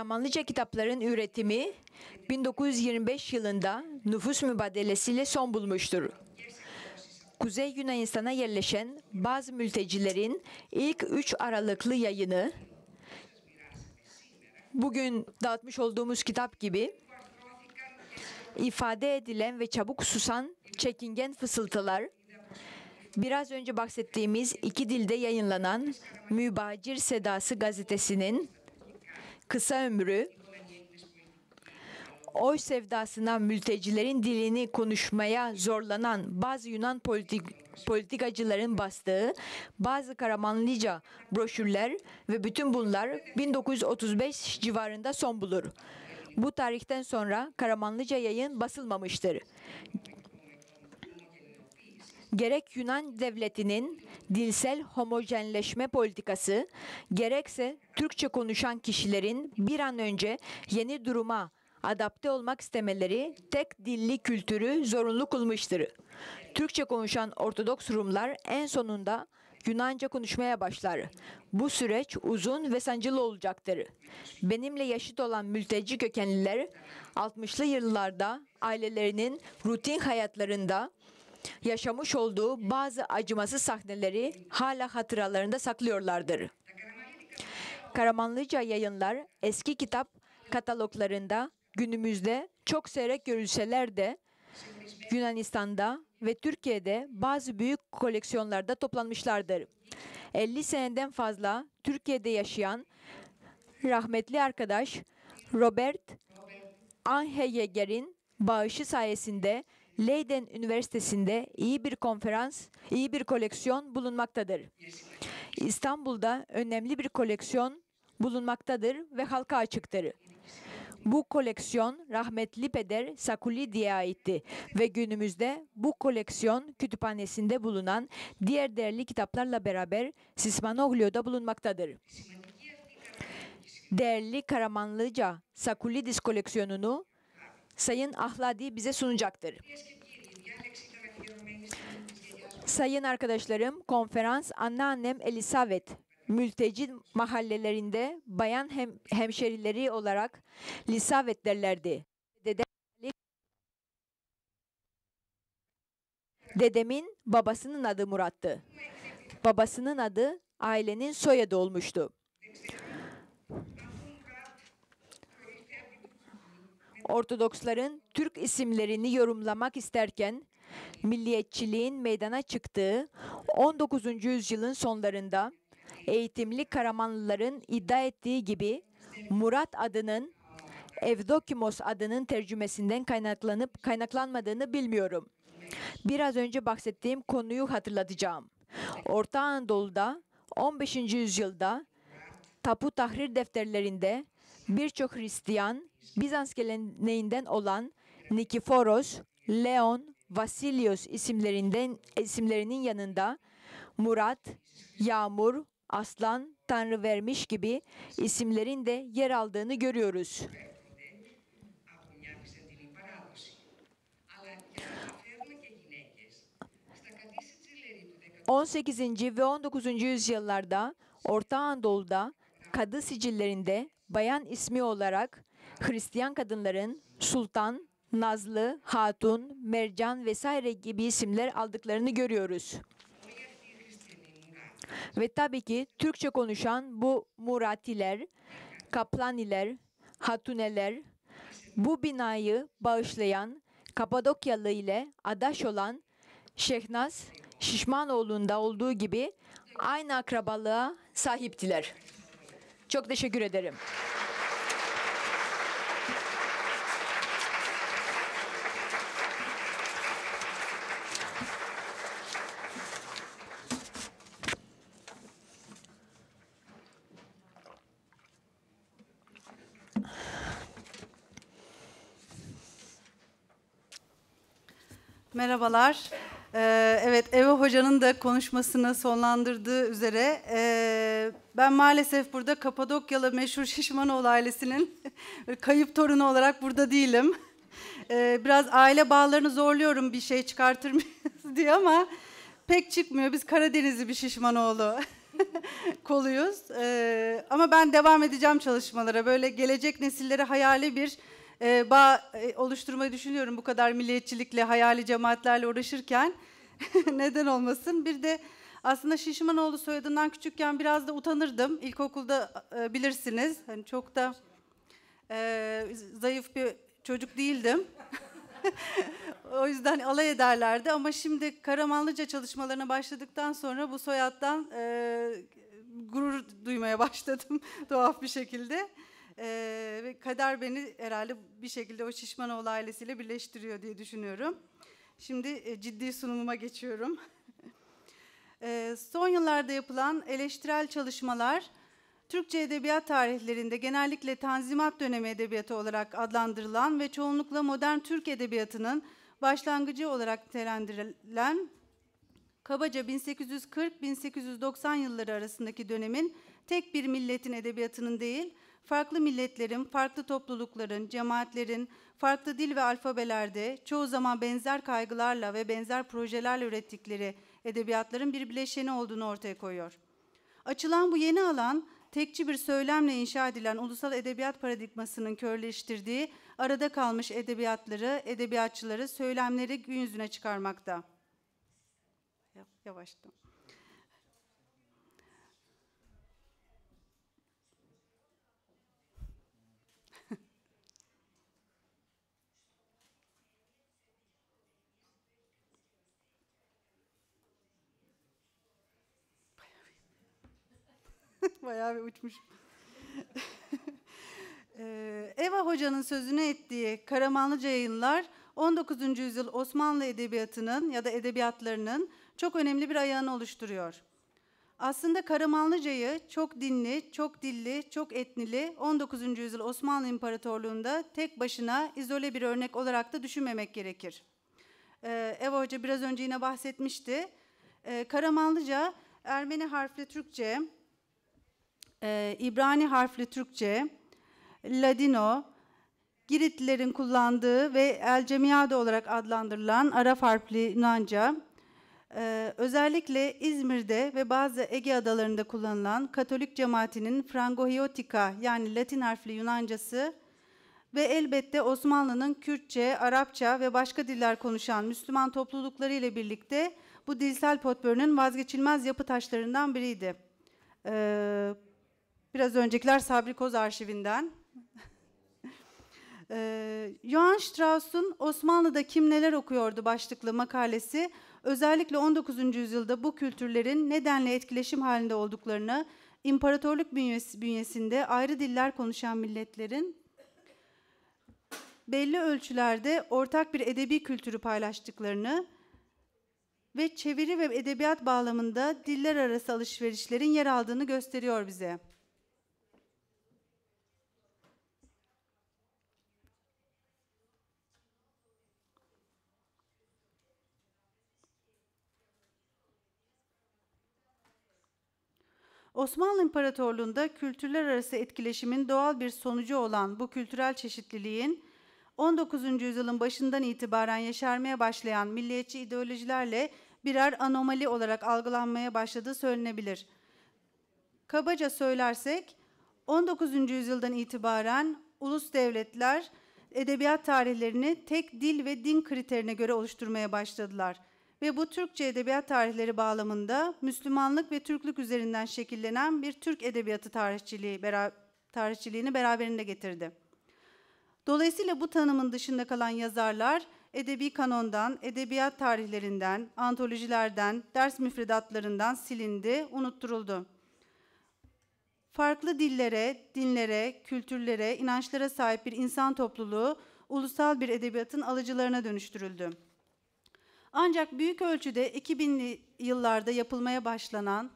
Kahramanlıca kitapların üretimi 1925 yılında nüfus mübadelesiyle son bulmuştur. Kuzey Yunanistan'a yerleşen bazı mültecilerin ilk 3 Aralıklı yayını bugün dağıtmış olduğumuz kitap gibi ifade edilen ve çabuk susan çekingen fısıltılar biraz önce bahsettiğimiz iki dilde yayınlanan Mübacir Sedası gazetesinin kısa ömrü, oy sevdasına mültecilerin dilini konuşmaya zorlanan bazı Yunan politik, politikacıların bastığı bazı Karamanlıca broşürler ve bütün bunlar 1935 civarında son bulur. Bu tarihten sonra Karamanlıca yayın basılmamıştır. Gerek Yunan devletinin dilsel homojenleşme politikası, gerekse Türkçe konuşan kişilerin bir an önce yeni duruma adapte olmak istemeleri tek dilli kültürü zorunlu kılmıştır. Türkçe konuşan Ortodoks Rumlar en sonunda Yunanca konuşmaya başlar. Bu süreç uzun ve sancılı olacaktır. Benimle yaşıt olan mülteci kökenliler 60'lı yıllarda ailelerinin rutin hayatlarında yaşamış olduğu bazı acımasız sahneleri hala hatıralarında saklıyorlardır. Karamanlıca yayınlar eski kitap kataloglarında günümüzde çok seyrek görülseler de Yunanistan'da ve Türkiye'de bazı büyük koleksiyonlarda toplanmışlardır. 50 seneden fazla Türkiye'de yaşayan rahmetli arkadaş Robert Anheyeger'in bağışı sayesinde Leiden Üniversitesi'nde iyi bir konferans, iyi bir koleksiyon bulunmaktadır. İstanbul'da önemli bir koleksiyon bulunmaktadır ve halka açıktır. Bu koleksiyon rahmetli peder Sakulidi'ye aitti ve günümüzde bu koleksiyon kütüphanesinde bulunan diğer değerli kitaplarla beraber Sismanoglio'da bulunmaktadır. Değerli Karamanlıca Sakulidis koleksiyonunu Sayın Ahladi bize sunacaktır. Sayın arkadaşlarım, konferans anneannem Elisabeth mülteci mahallelerinde bayan hem, hemşerileri olarak Lisavet derlerdi. Dede, Dedemin babasının adı Murat'tı. Babasının adı ailenin soyadı olmuştu. Ortodoksların Türk isimlerini yorumlamak isterken milliyetçiliğin meydana çıktığı 19. yüzyılın sonlarında eğitimli Karamanlıların iddia ettiği gibi Murat adının Evdokimos adının tercümesinden kaynaklanıp kaynaklanmadığını bilmiyorum. Biraz önce bahsettiğim konuyu hatırlatacağım. Orta Anadolu'da 15. yüzyılda tapu tahrir defterlerinde birçok Hristiyan Bizans geleneğinden olan Nikiforos, Leon, Vasilios isimlerinden isimlerinin yanında Murat, Yağmur, Aslan, Tanrı vermiş gibi isimlerin de yer aldığını görüyoruz. ...18. ve 19. yüzyıllarda Orta Anadolu'da kadı sicillerinde bayan ismi olarak Hristiyan kadınların Sultan, Nazlı, Hatun, Mercan vesaire gibi isimler aldıklarını görüyoruz. Ve tabii ki Türkçe konuşan bu Muratiler, Kaplaniler, Hatuneler, bu binayı bağışlayan Kapadokyalı ile adaş olan Şehnaz Şişmanoğlu'nda olduğu gibi aynı akrabalığa sahiptiler. Çok teşekkür ederim. Merhabalar. Ee, evet, Eve Hoca'nın da konuşmasını sonlandırdığı üzere ee, ben maalesef burada Kapadokyalı meşhur Şişmanoğlu ailesinin kayıp torunu olarak burada değilim. Ee, biraz aile bağlarını zorluyorum bir şey çıkartır mıyız diye ama pek çıkmıyor. Biz Karadenizli bir Şişmanoğlu koluyuz. Ama ben devam edeceğim çalışmalara. Böyle gelecek nesillere hayali bir e, bağ e, oluşturmayı düşünüyorum bu kadar milliyetçilikle, hayali cemaatlerle uğraşırken. Neden olmasın? Bir de aslında Şişmanoğlu soyadından küçükken biraz da utanırdım. İlkokulda e, bilirsiniz. Hani çok da e, zayıf bir çocuk değildim. o yüzden alay ederlerdi ama şimdi Karamanlıca çalışmalarına başladıktan sonra bu soyaddan e, gurur duymaya başladım tuhaf bir şekilde. Ee, ve kader beni herhalde bir şekilde o Şişmanoğlu ailesiyle birleştiriyor diye düşünüyorum. Şimdi e, ciddi sunumuma geçiyorum. Ee, son yıllarda yapılan eleştirel çalışmalar, Türkçe edebiyat tarihlerinde genellikle Tanzimat dönemi edebiyatı olarak adlandırılan ve çoğunlukla modern Türk edebiyatının başlangıcı olarak nitelendirilen kabaca 1840-1890 yılları arasındaki dönemin tek bir milletin edebiyatının değil, farklı milletlerin, farklı toplulukların, cemaatlerin, farklı dil ve alfabelerde çoğu zaman benzer kaygılarla ve benzer projelerle ürettikleri edebiyatların bir bileşeni olduğunu ortaya koyuyor. Açılan bu yeni alan, tekçi bir söylemle inşa edilen ulusal edebiyat paradigmasının körleştirdiği arada kalmış edebiyatları, edebiyatçıları, söylemleri gün yüzüne çıkarmakta. Yavaştım. Bayağı bir uçmuş. ee, Eva Hoca'nın sözünü ettiği Karamanlıca yayınlar 19. yüzyıl Osmanlı edebiyatının ya da edebiyatlarının çok önemli bir ayağını oluşturuyor. Aslında Karamanlıcayı çok dinli, çok dilli, çok etnili 19. yüzyıl Osmanlı İmparatorluğu'nda tek başına izole bir örnek olarak da düşünmemek gerekir. Ee, Eva Hoca biraz önce yine bahsetmişti. Ee, Karamanlıca Ermeni harfli Türkçe, e, İbrani harfli Türkçe, Ladino, Giritlilerin kullandığı ve El Cemiyade olarak adlandırılan Arap harfli Yunanca, e, özellikle İzmir'de ve bazı Ege adalarında kullanılan Katolik cemaatinin Frangohiotika yani Latin harfli Yunancası ve elbette Osmanlı'nın Kürtçe, Arapça ve başka diller konuşan Müslüman toplulukları ile birlikte bu dilsel potpörünün vazgeçilmez yapı taşlarından biriydi. Ee, Biraz öncekiler Sabri Koz arşivinden. ee, Johann Strauss'un Osmanlı'da kim neler okuyordu başlıklı makalesi özellikle 19. yüzyılda bu kültürlerin nedenle etkileşim halinde olduklarını, imparatorluk bünyesinde ayrı diller konuşan milletlerin belli ölçülerde ortak bir edebi kültürü paylaştıklarını ve çeviri ve edebiyat bağlamında diller arası alışverişlerin yer aldığını gösteriyor bize. Osmanlı İmparatorluğu'nda kültürler arası etkileşimin doğal bir sonucu olan bu kültürel çeşitliliğin 19. yüzyılın başından itibaren yeşermeye başlayan milliyetçi ideolojilerle birer anomali olarak algılanmaya başladığı söylenebilir. Kabaca söylersek 19. yüzyıldan itibaren ulus devletler edebiyat tarihlerini tek dil ve din kriterine göre oluşturmaya başladılar ve bu Türkçe edebiyat tarihleri bağlamında Müslümanlık ve Türklük üzerinden şekillenen bir Türk edebiyatı tarihçiliği, tarihçiliğini beraberinde getirdi. Dolayısıyla bu tanımın dışında kalan yazarlar edebi kanondan, edebiyat tarihlerinden, antolojilerden, ders müfredatlarından silindi, unutturuldu. Farklı dillere, dinlere, kültürlere, inançlara sahip bir insan topluluğu ulusal bir edebiyatın alıcılarına dönüştürüldü. Ancak büyük ölçüde 2000'li yıllarda yapılmaya başlanan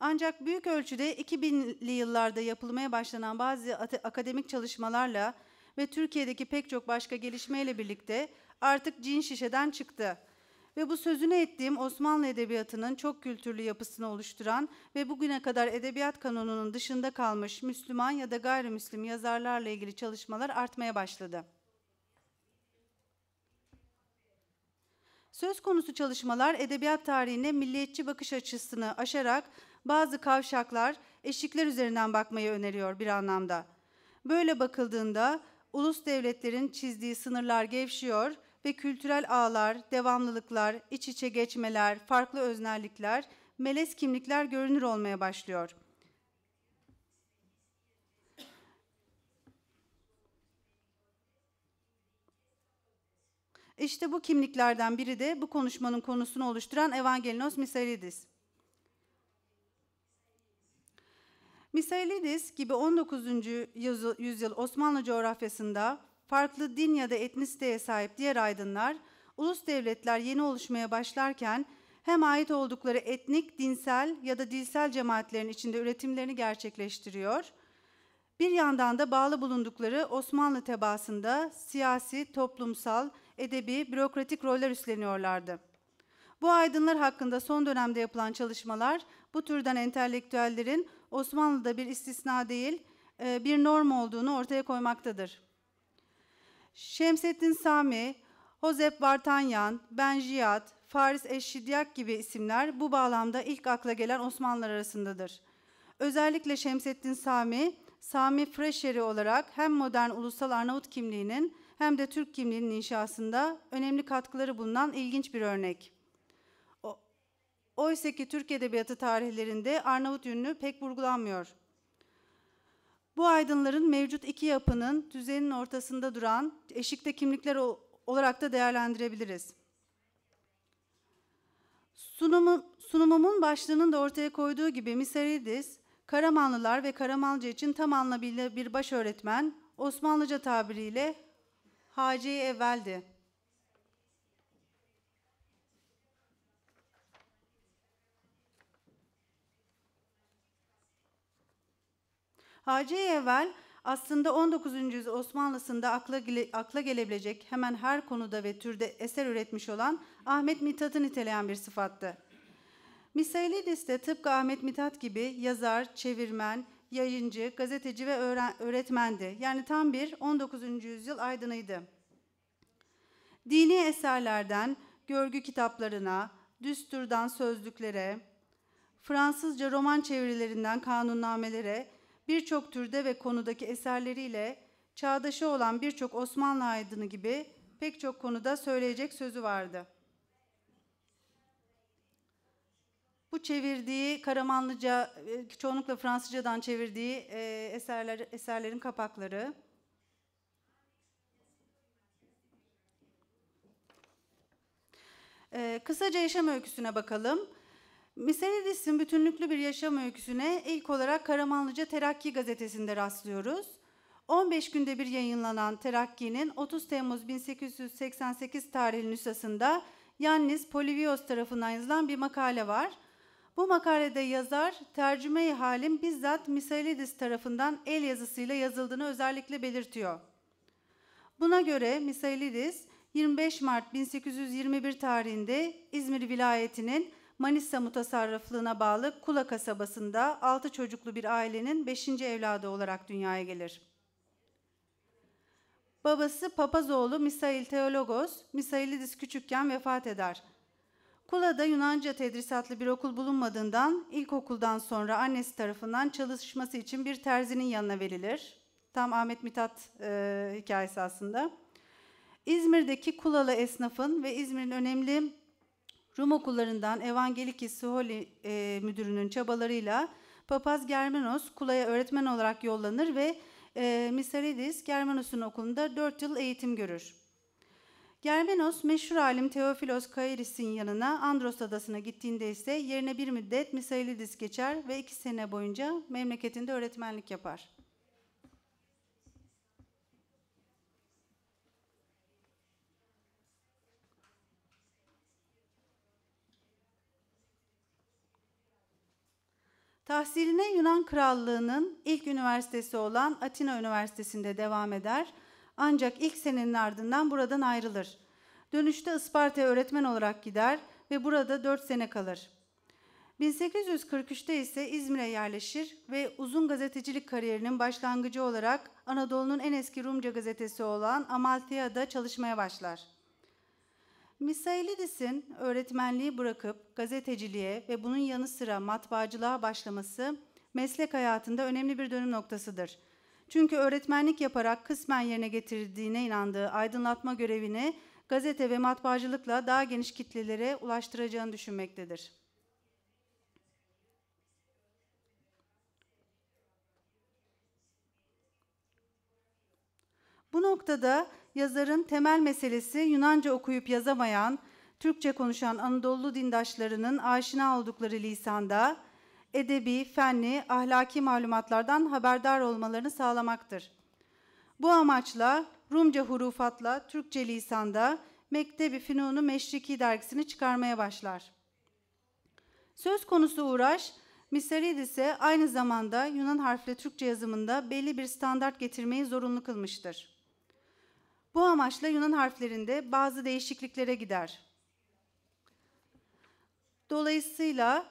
Ancak büyük ölçüde 2000'li yıllarda yapılmaya başlanan bazı akademik çalışmalarla ve Türkiye'deki pek çok başka gelişmeyle birlikte artık cin şişeden çıktı. Ve bu sözünü ettiğim Osmanlı Edebiyatı'nın çok kültürlü yapısını oluşturan ve bugüne kadar edebiyat kanonunun dışında kalmış Müslüman ya da gayrimüslim yazarlarla ilgili çalışmalar artmaya başladı. Söz konusu çalışmalar edebiyat tarihine milliyetçi bakış açısını aşarak bazı kavşaklar, eşikler üzerinden bakmayı öneriyor bir anlamda. Böyle bakıldığında ulus devletlerin çizdiği sınırlar gevşiyor ve kültürel ağlar, devamlılıklar, iç içe geçmeler, farklı öznellikler, melez kimlikler görünür olmaya başlıyor. İşte bu kimliklerden biri de bu konuşmanın konusunu oluşturan Evangelinos Misailidis. Misailidis gibi 19. yüzyıl, Osmanlı coğrafyasında farklı din ya da etnisiteye sahip diğer aydınlar, ulus devletler yeni oluşmaya başlarken hem ait oldukları etnik, dinsel ya da dilsel cemaatlerin içinde üretimlerini gerçekleştiriyor, bir yandan da bağlı bulundukları Osmanlı tebaasında siyasi, toplumsal, edebi, bürokratik roller üstleniyorlardı. Bu aydınlar hakkında son dönemde yapılan çalışmalar bu türden entelektüellerin Osmanlı'da bir istisna değil, e, bir norm olduğunu ortaya koymaktadır. Şemsettin Sami, Hozep Vartanyan, Benjiyat, Faris Eşşidyak gibi isimler bu bağlamda ilk akla gelen Osmanlılar arasındadır. Özellikle Şemsettin Sami, Sami Freşeri olarak hem modern ulusal Arnavut kimliğinin hem de Türk kimliğinin inşasında önemli katkıları bulunan ilginç bir örnek. Oysa ki Türk Edebiyatı tarihlerinde Arnavut ünlü pek vurgulanmıyor. Bu aydınların mevcut iki yapının düzenin ortasında duran eşikte kimlikler olarak da değerlendirebiliriz. Sunumu, sunumumun başlığının da ortaya koyduğu gibi Misaridis, Karamanlılar ve Karamanlıca için tam anlamıyla bir baş öğretmen, Osmanlıca tabiriyle Haci Evvel'di. Hacı Evvel aslında 19. yüzyıl Osmanlısında akla, akla gelebilecek hemen her konuda ve türde eser üretmiş olan Ahmet Mithat'ı niteleyen bir sıfattı. Misailidis de tıpkı Ahmet Mithat gibi yazar, çevirmen, yayıncı, gazeteci ve öğretmendi. Yani tam bir 19. yüzyıl aydınıydı. Dini eserlerden görgü kitaplarına, düsturdan sözlüklere, Fransızca roman çevirilerinden kanunnamelere, birçok türde ve konudaki eserleriyle çağdaşı olan birçok Osmanlı aydını gibi pek çok konuda söyleyecek sözü vardı. Bu çevirdiği Karamanlıca, e, çoğunlukla Fransızcadan çevirdiği e, eserler, eserlerin kapakları. Ee, kısaca yaşam öyküsüne bakalım. Miselidis'in bütünlüklü bir yaşam öyküsüne ilk olarak Karamanlıca Terakki gazetesinde rastlıyoruz. 15 günde bir yayınlanan Terakki'nin 30 Temmuz 1888 tarihli nüshasında Yannis Polivios tarafından yazılan bir makale var. Bu makalede yazar tercüme-i halin bizzat Misailidis tarafından el yazısıyla yazıldığını özellikle belirtiyor. Buna göre Misailidis 25 Mart 1821 tarihinde İzmir vilayetinin Manisa mutasarrıflığına bağlı Kula kasabasında 6 çocuklu bir ailenin 5. evladı olarak dünyaya gelir. Babası Papazoğlu Misail Teologos, Misailidis küçükken vefat eder. Kula'da Yunanca tedrisatlı bir okul bulunmadığından ilkokuldan sonra annesi tarafından çalışması için bir terzinin yanına verilir. Tam Ahmet Mithat e, hikayesi aslında. İzmir'deki Kulalı esnafın ve İzmir'in önemli Rum okullarından Evangelikis Suholi e, müdürünün çabalarıyla Papaz Germenos Kula'ya öğretmen olarak yollanır ve e, Misaridis Germenos'un okulunda 4 yıl eğitim görür. Germenos meşhur alim Teofilos Kairis'in yanına Andros adasına gittiğinde ise yerine bir müddet Misailidis geçer ve iki sene boyunca memleketinde öğretmenlik yapar. Tahsiline Yunan Krallığı'nın ilk üniversitesi olan Atina Üniversitesi'nde devam eder. Ancak ilk senenin ardından buradan ayrılır. Dönüşte Isparta'ya öğretmen olarak gider ve burada 4 sene kalır. 1843'te ise İzmir'e yerleşir ve uzun gazetecilik kariyerinin başlangıcı olarak Anadolu'nun en eski Rumca gazetesi olan Amalthea'da çalışmaya başlar. Misailidis'in öğretmenliği bırakıp gazeteciliğe ve bunun yanı sıra matbaacılığa başlaması meslek hayatında önemli bir dönüm noktasıdır. Çünkü öğretmenlik yaparak kısmen yerine getirdiğine inandığı aydınlatma görevini gazete ve matbaacılıkla daha geniş kitlelere ulaştıracağını düşünmektedir. Bu noktada yazarın temel meselesi Yunanca okuyup yazamayan, Türkçe konuşan Anadolu dindaşlarının aşina oldukları lisanda edebi, fenli, ahlaki malumatlardan haberdar olmalarını sağlamaktır. Bu amaçla Rumca hurufatla Türkçe lisanda Mektebi Fünunu Meşriki dergisini çıkarmaya başlar. Söz konusu uğraş, Misaridis'e aynı zamanda Yunan harfle Türkçe yazımında belli bir standart getirmeyi zorunlu kılmıştır. Bu amaçla Yunan harflerinde bazı değişikliklere gider. Dolayısıyla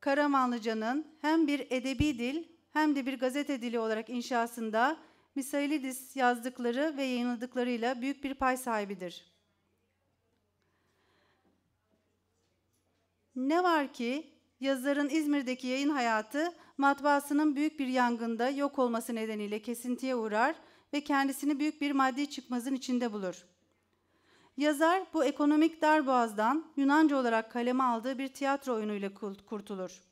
Karamanlıca'nın hem bir edebi dil hem de bir gazete dili olarak inşasında Misailidis yazdıkları ve yayınladıklarıyla büyük bir pay sahibidir. Ne var ki yazarın İzmir'deki yayın hayatı matbaasının büyük bir yangında yok olması nedeniyle kesintiye uğrar ve kendisini büyük bir maddi çıkmazın içinde bulur. Yazar bu ekonomik darboğazdan Yunanca olarak kaleme aldığı bir tiyatro oyunuyla kurtulur.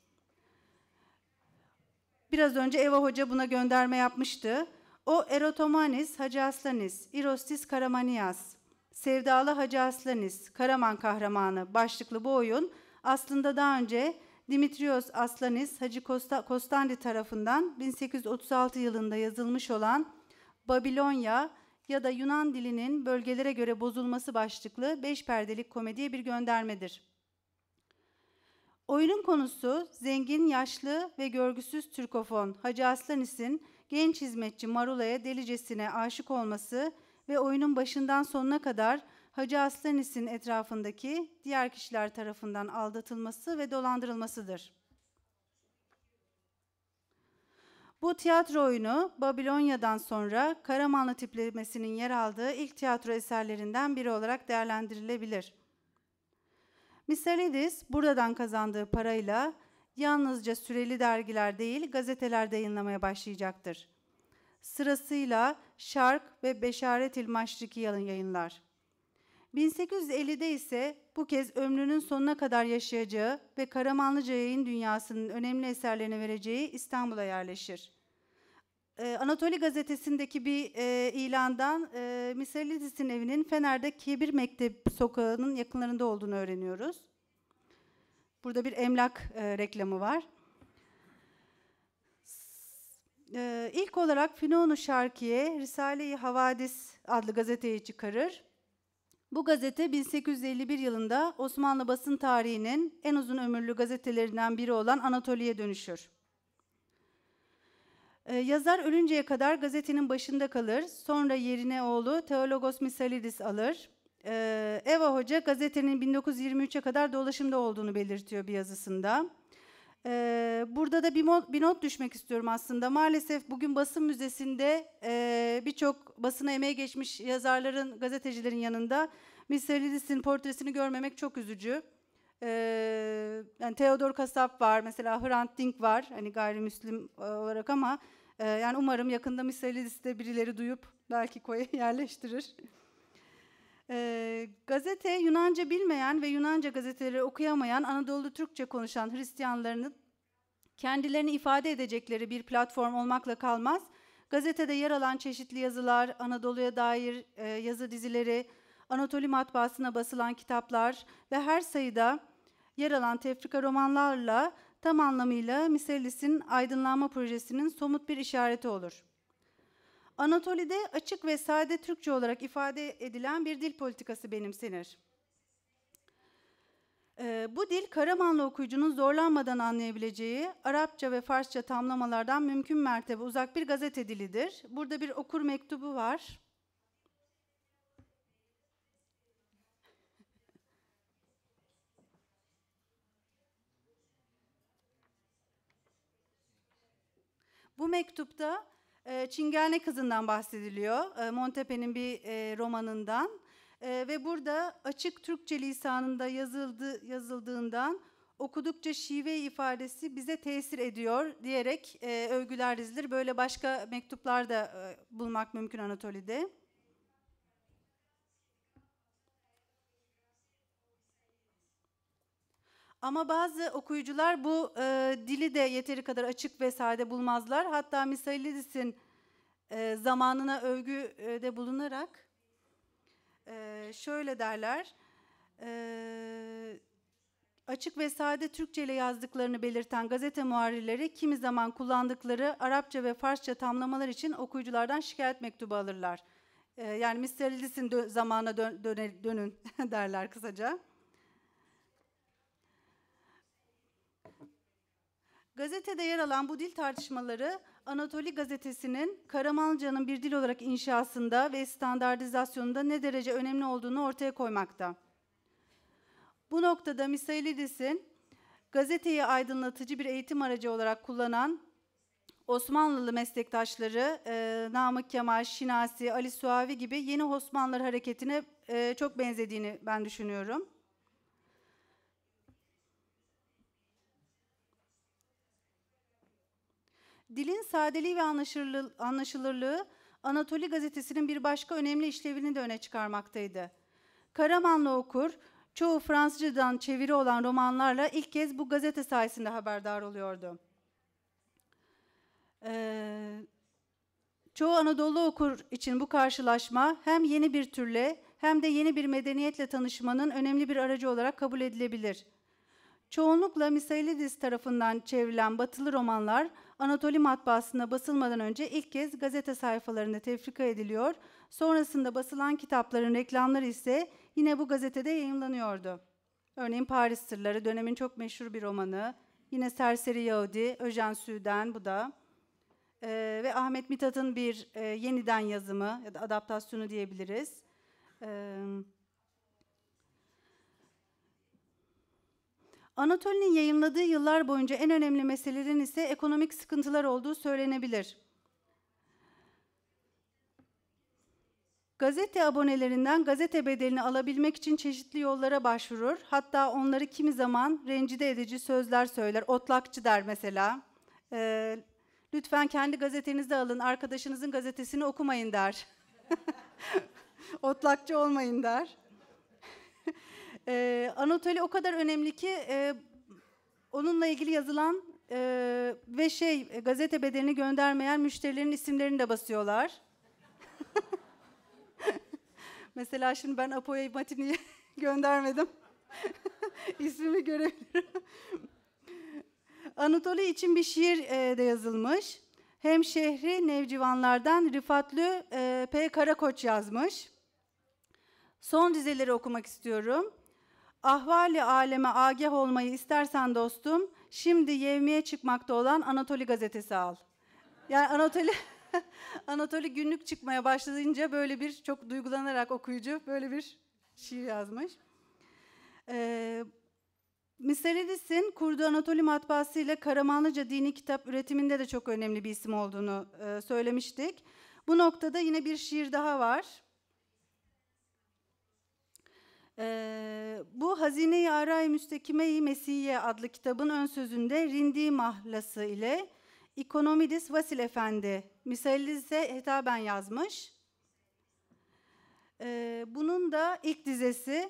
Biraz önce Eva Hoca buna gönderme yapmıştı. O Erotomanis Hacı Aslanis, Irostis Karamanias, Sevdalı Hacı Aslanis, Karaman Kahramanı başlıklı bu oyun aslında daha önce Dimitrios Aslanis Hacı Kostandi tarafından 1836 yılında yazılmış olan Babilonya ya da Yunan dilinin bölgelere göre bozulması başlıklı beş perdelik komediye bir göndermedir. Oyunun konusu zengin, yaşlı ve görgüsüz Türkofon Hacı Aslanis'in genç hizmetçi Marula'ya delicesine aşık olması ve oyunun başından sonuna kadar Hacı Aslanis'in etrafındaki diğer kişiler tarafından aldatılması ve dolandırılmasıdır. Bu tiyatro oyunu Babilonya'dan sonra Karamanlı tiplemesinin yer aldığı ilk tiyatro eserlerinden biri olarak değerlendirilebilir. Misalidis buradan kazandığı parayla yalnızca süreli dergiler değil gazeteler yayınlamaya başlayacaktır. Sırasıyla Şark ve Beşaretil Maşriki yayınlar. 1850'de ise bu kez ömrünün sonuna kadar yaşayacağı ve Karamanlıca yayın dünyasının önemli eserlerini vereceği İstanbul'a yerleşir. Ee, Anatoli gazetesindeki bir e, ilandan e, Misalidis'in evinin Fener'de Kebir Mektep sokağının yakınlarında olduğunu öğreniyoruz. Burada bir emlak e, reklamı var. E, ilk olarak Finonu Şarkiye Risale-i Havadis adlı gazeteyi çıkarır. Bu gazete 1851 yılında Osmanlı basın tarihinin en uzun ömürlü gazetelerinden biri olan Anatoli'ye dönüşür. Ee, yazar ölünceye kadar gazetenin başında kalır. Sonra yerine oğlu Teologos Misalidis alır. Ee, Eva Hoca gazetenin 1923'e kadar dolaşımda olduğunu belirtiyor bir yazısında. Ee, burada da bir, bir not düşmek istiyorum aslında. Maalesef bugün basın müzesinde e, birçok basına emeği geçmiş yazarların, gazetecilerin yanında Misalidis'in portresini görmemek çok üzücü. Ee, yani Theodor Kasap var, mesela Hrant Dink var, hani gayrimüslim olarak ama e, yani umarım yakında Misalidis'te birileri duyup belki koya yerleştirir. E, gazete Yunanca bilmeyen ve Yunanca gazeteleri okuyamayan Anadolu Türkçe konuşan Hristiyanların kendilerini ifade edecekleri bir platform olmakla kalmaz. Gazetede yer alan çeşitli yazılar, Anadolu'ya dair e, yazı dizileri, Anatoli matbaasına basılan kitaplar ve her sayıda yer alan tefrika romanlarla tam anlamıyla Misellis'in aydınlanma projesinin somut bir işareti olur. Anatoli'de açık ve sade Türkçe olarak ifade edilen bir dil politikası benimsenir. Ee, bu dil Karamanlı okuyucunun zorlanmadan anlayabileceği Arapça ve Farsça tamlamalardan mümkün mertebe uzak bir gazete dilidir. Burada bir okur mektubu var. Bu mektupta e, Çingene Kızı'ndan bahsediliyor. E, Montepe'nin bir e, romanından. E, ve burada açık Türkçe lisanında yazıldı, yazıldığından okudukça şive ifadesi bize tesir ediyor diyerek e, övgüler dizilir. Böyle başka mektuplar da e, bulmak mümkün Anatoli'de. Ama bazı okuyucular bu e, dili de yeteri kadar açık ve sade bulmazlar. Hatta Misalidis'in e, zamanına övgüde bulunarak e, şöyle derler. E, açık ve sade Türkçe ile yazdıklarını belirten gazete muharrirleri kimi zaman kullandıkları Arapça ve Farsça tamlamalar için okuyuculardan şikayet mektubu alırlar. E, yani Misalidis'in dö- zamana dön- dönün derler kısaca. Gazetede yer alan bu dil tartışmaları Anatoli gazetesinin Karamanlıca'nın bir dil olarak inşasında ve standartizasyonunda ne derece önemli olduğunu ortaya koymakta. Bu noktada Misailidis'in gazeteyi aydınlatıcı bir eğitim aracı olarak kullanan Osmanlılı meslektaşları e, Namık Kemal, Şinasi, Ali Suavi gibi yeni Osmanlılar hareketine e, çok benzediğini ben düşünüyorum. Dilin sadeliği ve anlaşılır- anlaşılırlığı Anatoli gazetesinin bir başka önemli işlevini de öne çıkarmaktaydı. Karamanlı okur, çoğu Fransızcadan çeviri olan romanlarla ilk kez bu gazete sayesinde haberdar oluyordu. Ee, çoğu Anadolu okur için bu karşılaşma hem yeni bir türle hem de yeni bir medeniyetle tanışmanın önemli bir aracı olarak kabul edilebilir. Çoğunlukla Misailidis tarafından çevrilen batılı romanlar Anatoli matbaasında basılmadan önce ilk kez gazete sayfalarında tefrika ediliyor. Sonrasında basılan kitapların reklamları ise yine bu gazetede yayınlanıyordu. Örneğin Paris Sırları dönemin çok meşhur bir romanı. Yine Serseri Yahudi, Öjen Süden bu da. Ee, ve Ahmet Mithat'ın bir e, yeniden yazımı ya da adaptasyonu diyebiliriz. Ee, Anatoli'nin yayınladığı yıllar boyunca en önemli meselelerin ise ekonomik sıkıntılar olduğu söylenebilir. Gazete abonelerinden gazete bedelini alabilmek için çeşitli yollara başvurur. Hatta onları kimi zaman rencide edici sözler söyler. Otlakçı der mesela. Ee, lütfen kendi gazetenizi alın, arkadaşınızın gazetesini okumayın der. Otlakçı olmayın der. Ee, Anatoli o kadar önemli ki e, onunla ilgili yazılan e, ve şey e, gazete bedelini göndermeyen müşterilerin isimlerini de basıyorlar. Mesela şimdi ben Apo'ya Matini'yi göndermedim. İsmimi görebilirim. Anatoli için bir şiir e, de yazılmış. Hem şehri Nevcivanlardan Rifatlü e, P. Karakoç yazmış. Son dizeleri okumak istiyorum. Ahvali aleme agah olmayı istersen dostum, şimdi yevmiye çıkmakta olan Anatoli gazetesi al. Yani Anatoli Anatoli günlük çıkmaya başlayınca böyle bir çok duygulanarak okuyucu böyle bir şiir yazmış. Ee, Misalidis'in kurduğu Anatoli matbaası ile Karamanlıca dini kitap üretiminde de çok önemli bir isim olduğunu e, söylemiştik. Bu noktada yine bir şiir daha var. Ee, bu Hazine-i Aray Müstekime-i Mesiye adlı kitabın ön sözünde Rindi mahlası ile İkonomidis Vasil Efendi Misalidis'e hitaben yazmış. Ee, bunun da ilk dizesi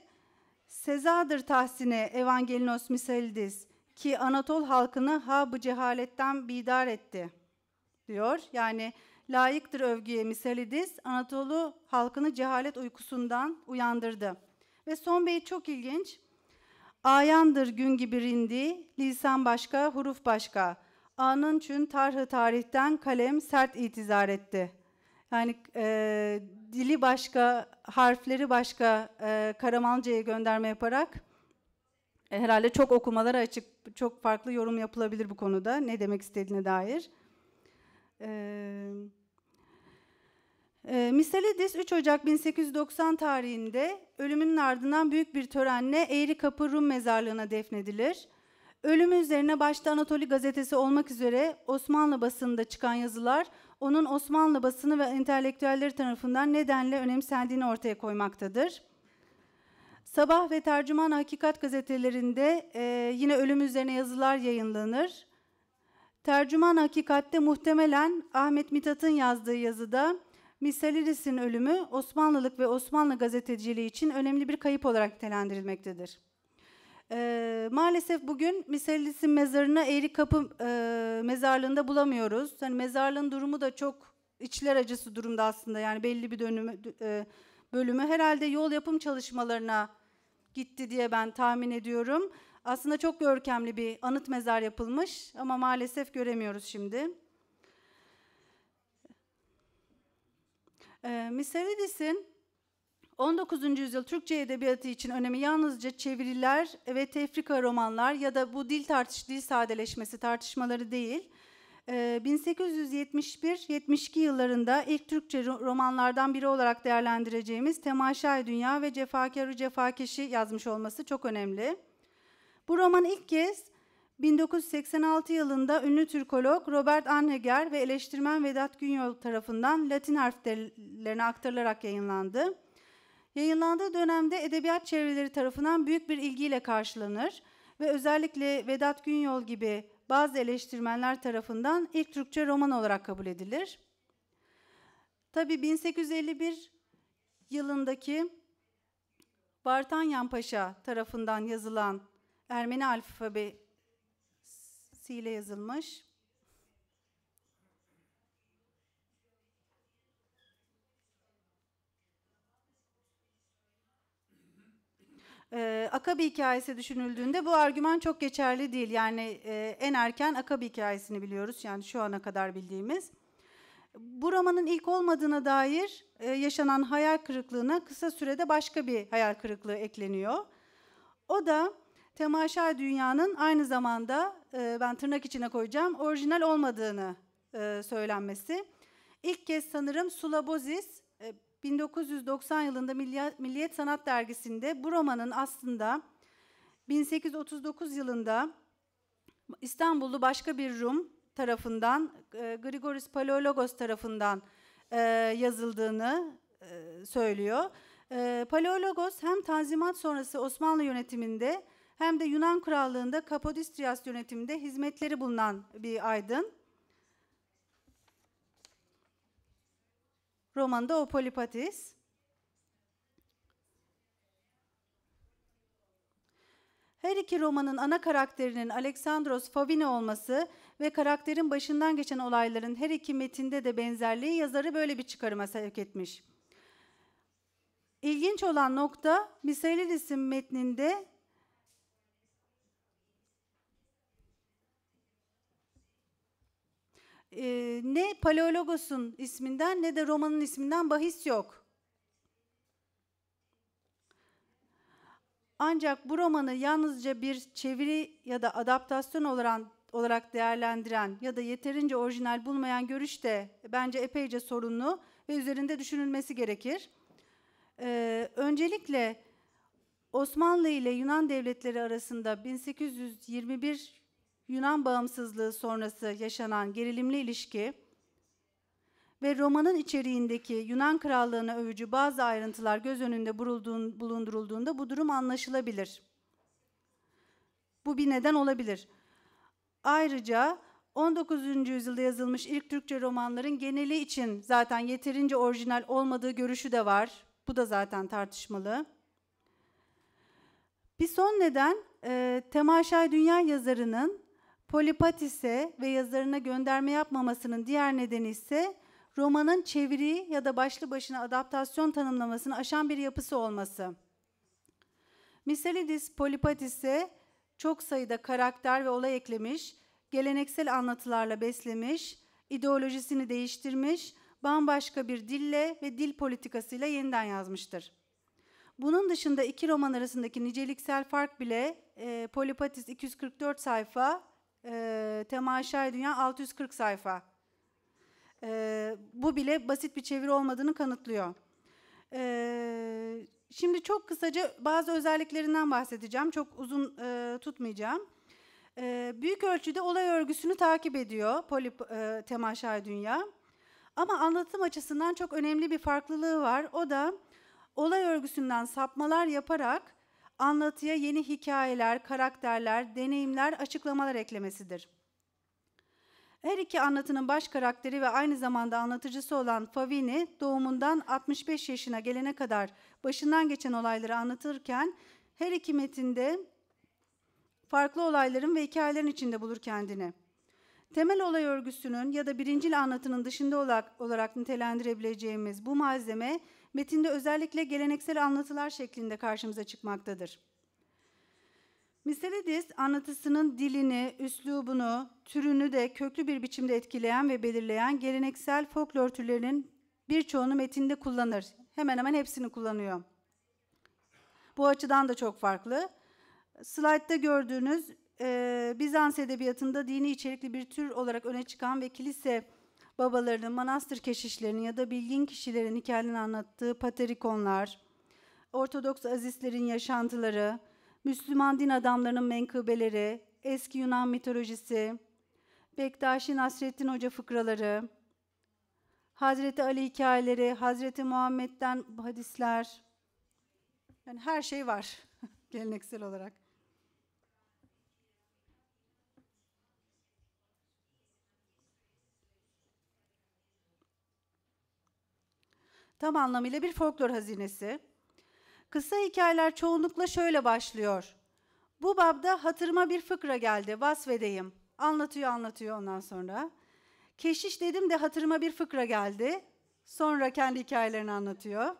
Sezadır tahsine Evangelinos Misalidis ki Anatol halkını ha bu cehaletten bidar etti diyor. Yani layıktır övgüye Misalidis Anatolu halkını cehalet uykusundan uyandırdı. Ve son beyit çok ilginç. Ayandır gün gibi rindi, lisan başka, huruf başka. Anın çün tarhı tarihten kalem sert itizar etti. Yani e, dili başka, harfleri başka e, Karamanlıca'ya gönderme yaparak E, Herhalde çok okumalara açık, çok farklı yorum yapılabilir bu konuda. Ne demek istediğine dair. Ee, e, Misalidis 3 Ocak 1890 tarihinde ölümünün ardından büyük bir törenle Eğri Kapı Rum mezarlığına defnedilir. Ölümü üzerine başta Anatoli gazetesi olmak üzere Osmanlı basınında çıkan yazılar onun Osmanlı basını ve entelektüelleri tarafından nedenle önemsendiğini ortaya koymaktadır. Sabah ve Tercüman Hakikat gazetelerinde e, yine ölüm üzerine yazılar yayınlanır. Tercüman Hakikat'te muhtemelen Ahmet Mithat'ın yazdığı yazıda Misalidis'in ölümü Osmanlılık ve Osmanlı gazeteciliği için önemli bir kayıp olarak nitelendirilmektedir. Ee, maalesef bugün Misalidis'in mezarını Eğri Kapı e, mezarlığında bulamıyoruz. Hani mezarlığın durumu da çok içler acısı durumda aslında. Yani belli bir dönümü, e, bölümü herhalde yol yapım çalışmalarına gitti diye ben tahmin ediyorum. Aslında çok görkemli bir anıt mezar yapılmış ama maalesef göremiyoruz şimdi. Ee, Misalidis'in 19. yüzyıl Türkçe edebiyatı için önemi yalnızca çeviriler ve tefrika romanlar ya da bu dil tartış dil sadeleşmesi tartışmaları değil. Ee, 1871-72 yıllarında ilk Türkçe ro- romanlardan biri olarak değerlendireceğimiz Temaşa Dünya ve Cefakarı Cefakeşi yazmış olması çok önemli. Bu roman ilk kez 1986 yılında ünlü Türkolog Robert Anheger ve eleştirmen Vedat Günyol tarafından Latin harflerine aktarılarak yayınlandı. Yayınlandığı dönemde edebiyat çevreleri tarafından büyük bir ilgiyle karşılanır ve özellikle Vedat Günyol gibi bazı eleştirmenler tarafından ilk Türkçe roman olarak kabul edilir. Tabii 1851 yılındaki Vartanyan Paşa tarafından yazılan Ermeni alfabesiyle yazılmış. Ee, Akabi hikayesi düşünüldüğünde bu argüman çok geçerli değil. Yani e, en erken Akabi hikayesini biliyoruz. Yani şu ana kadar bildiğimiz. Bu romanın ilk olmadığına dair e, yaşanan hayal kırıklığına kısa sürede başka bir hayal kırıklığı ekleniyor. O da temaşa dünyanın aynı zamanda e, ben tırnak içine koyacağım orijinal olmadığını e, söylenmesi. İlk kez sanırım Sulabozis e, 1990 yılında Milli- Milliyet Sanat Dergisi'nde bu romanın aslında 1839 yılında İstanbullu başka bir Rum tarafından, e, Grigoris Paleologos tarafından e, yazıldığını e, söylüyor. E, Paleologos hem Tanzimat sonrası Osmanlı yönetiminde hem de Yunan Krallığı'nda Kapodistrias yönetiminde hizmetleri bulunan bir aydın. Romanda o Polipatis. Her iki romanın ana karakterinin Alexandros Favine olması ve karakterin başından geçen olayların her iki metinde de benzerliği yazarı böyle bir çıkarıma sevk etmiş. İlginç olan nokta Misailidis'in metninde e, ne Paleologos'un isminden ne de romanın isminden bahis yok. Ancak bu romanı yalnızca bir çeviri ya da adaptasyon olarak, olarak değerlendiren ya da yeterince orijinal bulmayan görüş de bence epeyce sorunlu ve üzerinde düşünülmesi gerekir. Ee, öncelikle Osmanlı ile Yunan devletleri arasında 1821 Yunan bağımsızlığı sonrası yaşanan gerilimli ilişki ve romanın içeriğindeki Yunan krallığına övücü bazı ayrıntılar göz önünde bulundurulduğunda bu durum anlaşılabilir. Bu bir neden olabilir. Ayrıca 19. yüzyılda yazılmış ilk Türkçe romanların geneli için zaten yeterince orijinal olmadığı görüşü de var. Bu da zaten tartışmalı. Bir son neden e, Temaşay Dünya yazarının Polipatis'e ve yazarına gönderme yapmamasının diğer nedeni ise romanın çeviri ya da başlı başına adaptasyon tanımlamasını aşan bir yapısı olması. Misalidis Polipatis'e çok sayıda karakter ve olay eklemiş, geleneksel anlatılarla beslemiş, ideolojisini değiştirmiş, bambaşka bir dille ve dil politikasıyla yeniden yazmıştır. Bunun dışında iki roman arasındaki niceliksel fark bile e, Polipatis 244 sayfa, e, Temaşay Dünya 640 sayfa. E, bu bile basit bir çeviri olmadığını kanıtlıyor. E, şimdi çok kısaca bazı özelliklerinden bahsedeceğim. Çok uzun e, tutmayacağım. E, büyük ölçüde olay örgüsünü takip ediyor Polip, e, Temaşay Dünya. Ama anlatım açısından çok önemli bir farklılığı var. O da olay örgüsünden sapmalar yaparak anlatıya yeni hikayeler, karakterler, deneyimler, açıklamalar eklemesidir. Her iki anlatının baş karakteri ve aynı zamanda anlatıcısı olan Favini doğumundan 65 yaşına gelene kadar başından geçen olayları anlatırken her iki metinde farklı olayların ve hikayelerin içinde bulur kendini. Temel olay örgüsünün ya da birincil anlatının dışında olarak, olarak nitelendirebileceğimiz bu malzeme metinde özellikle geleneksel anlatılar şeklinde karşımıza çıkmaktadır. Miselides anlatısının dilini, üslubunu, türünü de köklü bir biçimde etkileyen ve belirleyen geleneksel folklor türlerinin birçoğunu metinde kullanır. Hemen hemen hepsini kullanıyor. Bu açıdan da çok farklı. Slide'da gördüğünüz e, Bizans edebiyatında dini içerikli bir tür olarak öne çıkan ve kilise babalarının, manastır keşişlerinin ya da bilgin kişilerin hikayelerini anlattığı paterikonlar, Ortodoks azizlerin yaşantıları, Müslüman din adamlarının menkıbeleri, eski Yunan mitolojisi, Bektaşi Nasrettin Hoca fıkraları, Hazreti Ali hikayeleri, Hazreti Muhammed'den hadisler, yani her şey var geleneksel olarak. Tam anlamıyla bir folklor hazinesi. Kısa hikayeler çoğunlukla şöyle başlıyor. Bu babda hatırıma bir fıkra geldi, vasfedeyim. Anlatıyor anlatıyor ondan sonra. Keşiş dedim de hatırıma bir fıkra geldi. Sonra kendi hikayelerini anlatıyor.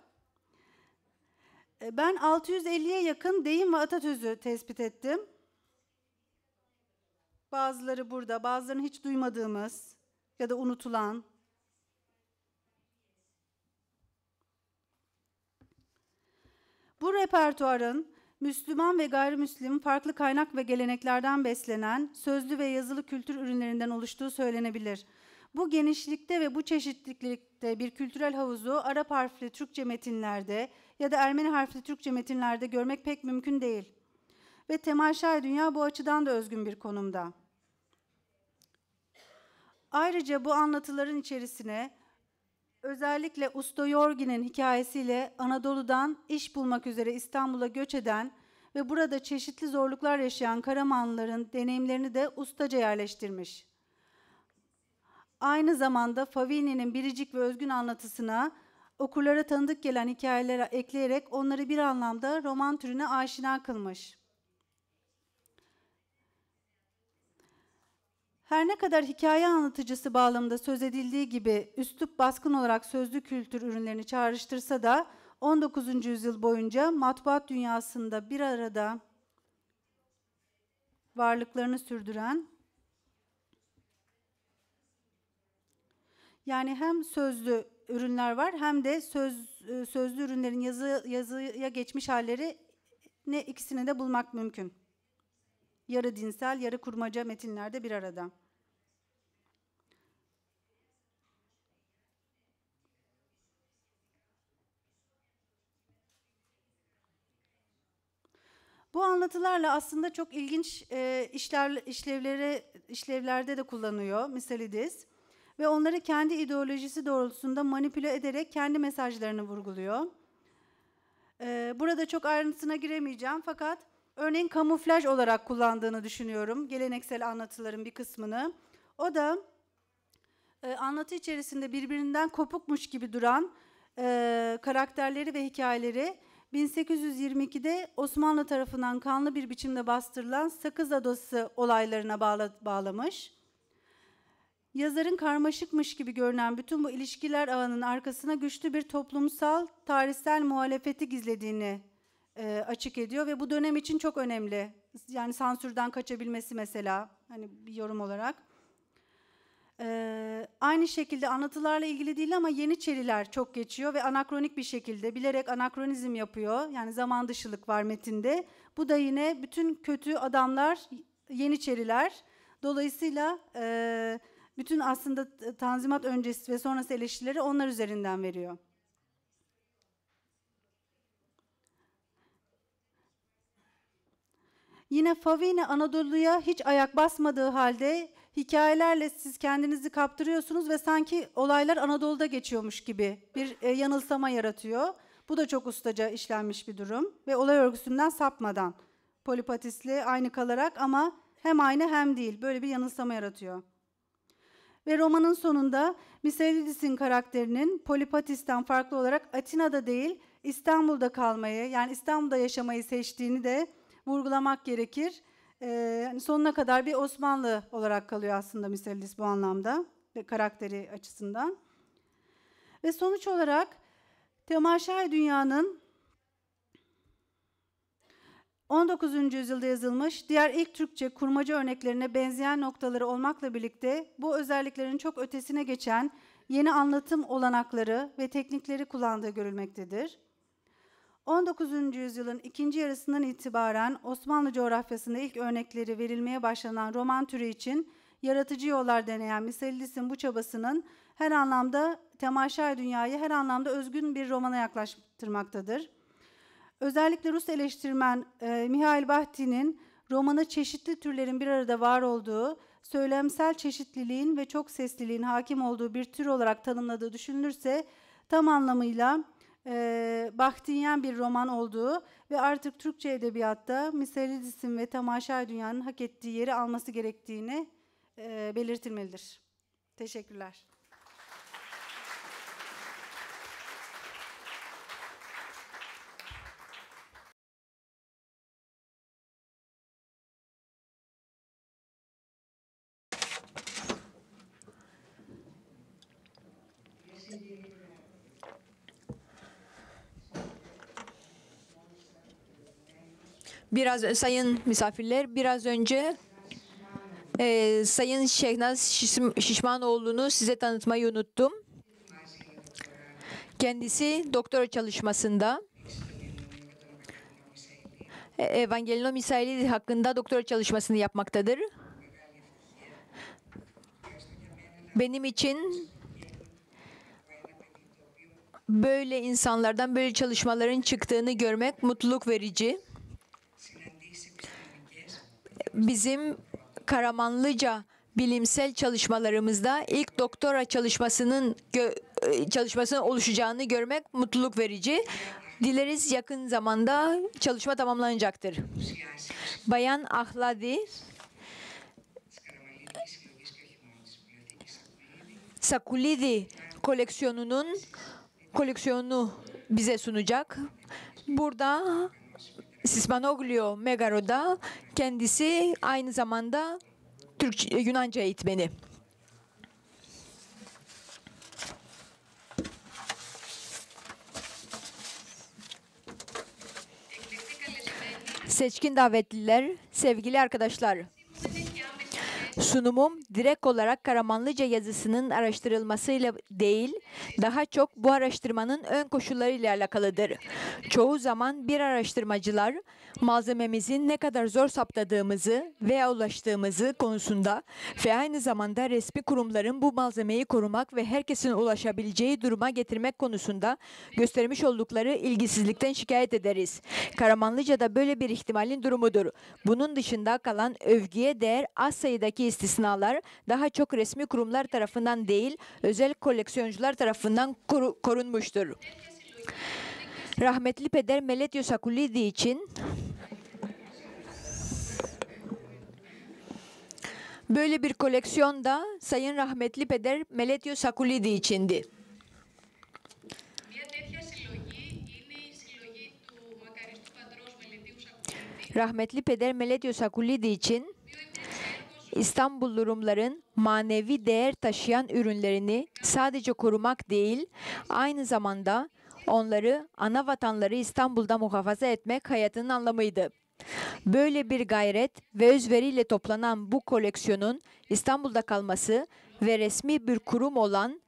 E, Ben 650'ye yakın deyim ve atatözü tespit ettim. Bazıları burada, bazılarını hiç duymadığımız ya da unutulan. Bu repertuarın Müslüman ve gayrimüslim farklı kaynak ve geleneklerden beslenen sözlü ve yazılı kültür ürünlerinden oluştuğu söylenebilir. Bu genişlikte ve bu çeşitlilikte bir kültürel havuzu Arap harfli Türkçe metinlerde ya da Ermeni harfli Türkçe metinlerde görmek pek mümkün değil. Ve Temaşay Dünya bu açıdan da özgün bir konumda. Ayrıca bu anlatıların içerisine özellikle Usta Yorgi'nin hikayesiyle Anadolu'dan iş bulmak üzere İstanbul'a göç eden ve burada çeşitli zorluklar yaşayan Karamanlıların deneyimlerini de ustaca yerleştirmiş. Aynı zamanda Favini'nin biricik ve özgün anlatısına okurlara tanıdık gelen hikayelere ekleyerek onları bir anlamda roman türüne aşina kılmış. Her ne kadar hikaye anlatıcısı bağlamında söz edildiği gibi üslup baskın olarak sözlü kültür ürünlerini çağrıştırsa da 19. yüzyıl boyunca matbuat dünyasında bir arada varlıklarını sürdüren yani hem sözlü ürünler var hem de söz e, sözlü ürünlerin yazı yazıya geçmiş halleri ne ikisini de bulmak mümkün. Yarı dinsel, yarı kurmaca metinlerde bir arada. Bu anlatılarla aslında çok ilginç e, işler, işlevlere, işlevlerde de kullanıyor Misalides. Ve onları kendi ideolojisi doğrultusunda manipüle ederek kendi mesajlarını vurguluyor. E, burada çok ayrıntısına giremeyeceğim fakat örneğin kamuflaj olarak kullandığını düşünüyorum geleneksel anlatıların bir kısmını. O da e, anlatı içerisinde birbirinden kopukmuş gibi duran e, karakterleri ve hikayeleri 1822'de Osmanlı tarafından kanlı bir biçimde bastırılan Sakız Adası olaylarına bağla, bağlamış. Yazarın karmaşıkmış gibi görünen bütün bu ilişkiler ağının arkasına güçlü bir toplumsal, tarihsel muhalefeti gizlediğini e, açık ediyor ve bu dönem için çok önemli. Yani sansürden kaçabilmesi mesela, hani bir yorum olarak. Ee, aynı şekilde anlatılarla ilgili değil ama Yeniçeriler çok geçiyor ve anakronik bir şekilde bilerek anakronizm yapıyor. Yani zaman dışılık var metinde. Bu da yine bütün kötü adamlar Yeniçeriler. Dolayısıyla e, bütün aslında Tanzimat öncesi ve sonrası eleştirileri onlar üzerinden veriyor. Yine Favini Anadolu'ya hiç ayak basmadığı halde hikayelerle siz kendinizi kaptırıyorsunuz ve sanki olaylar Anadolu'da geçiyormuş gibi bir e, yanılsama yaratıyor. Bu da çok ustaca işlenmiş bir durum ve olay örgüsünden sapmadan polipatisli aynı kalarak ama hem aynı hem değil böyle bir yanılsama yaratıyor. Ve romanın sonunda Miselidis'in karakterinin Polipatis'ten farklı olarak Atina'da değil İstanbul'da kalmayı yani İstanbul'da yaşamayı seçtiğini de vurgulamak gerekir. Yani sonuna kadar bir Osmanlı olarak kalıyor aslında Miselidis bu anlamda ve karakteri açısından. Ve sonuç olarak Temaşay Dünya'nın 19. yüzyılda yazılmış diğer ilk Türkçe kurmaca örneklerine benzeyen noktaları olmakla birlikte bu özelliklerin çok ötesine geçen yeni anlatım olanakları ve teknikleri kullandığı görülmektedir. 19. yüzyılın ikinci yarısından itibaren Osmanlı coğrafyasında ilk örnekleri verilmeye başlanan roman türü için yaratıcı yollar deneyen Miselidis'in bu çabasının her anlamda temaşa dünyayı her anlamda özgün bir romana yaklaştırmaktadır. Özellikle Rus eleştirmen e, Mihail Bahti'nin romanı çeşitli türlerin bir arada var olduğu, söylemsel çeşitliliğin ve çok sesliliğin hakim olduğu bir tür olarak tanımladığı düşünülürse tam anlamıyla e, Bahtiyen bir roman olduğu ve artık Türkçe edebiyatta Miselidis'in ve Temaşa Dünya'nın hak ettiği yeri alması gerektiğini e, belirtilmelidir. Teşekkürler. Biraz sayın misafirler biraz önce e, Sayın Şehnaz Şiş- Şişmanoğlu'nu size tanıtmayı unuttum. Kendisi doktora çalışmasında e, Evangelino Misailidis hakkında doktora çalışmasını yapmaktadır. Benim için böyle insanlardan böyle çalışmaların çıktığını görmek mutluluk verici. Bizim Karamanlıca bilimsel çalışmalarımızda ilk doktora çalışmasının e, çalışmasının oluşacağını görmek mutluluk verici. Dileriz yakın zamanda çalışma tamamlanacaktır. Bayan Ahladi Sakulidi koleksiyonunun koleksiyonunu bize sunacak. Burada Sismanoglio Megaro'da kendisi aynı zamanda Türkçe, Yunanca eğitmeni. Seçkin davetliler, sevgili arkadaşlar. Sunumum direkt olarak Karamanlıca yazısının araştırılmasıyla değil, daha çok bu araştırmanın ön koşullarıyla alakalıdır. Çoğu zaman bir araştırmacılar malzememizin ne kadar zor saptadığımızı veya ulaştığımızı konusunda ve aynı zamanda resmi kurumların bu malzemeyi korumak ve herkesin ulaşabileceği duruma getirmek konusunda göstermiş oldukları ilgisizlikten şikayet ederiz. Karamanlıca'da böyle bir ihtimalin durumudur. Bunun dışında kalan övgüye değer az sayıdaki istisnalar daha çok resmi kurumlar tarafından değil, özel koleksiyoncular tarafından koru- korunmuştur. Rahmetli peder Meletio Sakulidi için Böyle bir koleksiyon da Sayın Rahmetli Peder Meletio Sakulidi içindi. Rahmetli Peder Meletio Sakulidi için İstanbullu Rumların manevi değer taşıyan ürünlerini sadece korumak değil, aynı zamanda onları ana vatanları İstanbul'da muhafaza etmek hayatının anlamıydı. Böyle bir gayret ve özveriyle toplanan bu koleksiyonun İstanbul'da kalması ve resmi bir kurum olan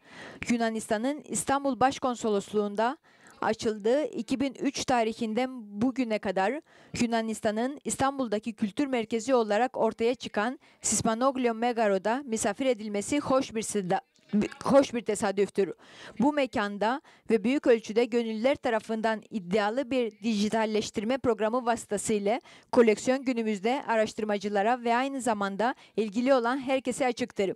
Yunanistan'ın İstanbul Başkonsolosluğu'nda açıldığı 2003 tarihinden bugüne kadar Yunanistan'ın İstanbul'daki kültür merkezi olarak ortaya çıkan Sismanoglio Megaro'da misafir edilmesi hoş bir hoş bir tesadüftür. Bu mekanda ve büyük ölçüde gönüllüler tarafından iddialı bir dijitalleştirme programı vasıtasıyla koleksiyon günümüzde araştırmacılara ve aynı zamanda ilgili olan herkese açıktır.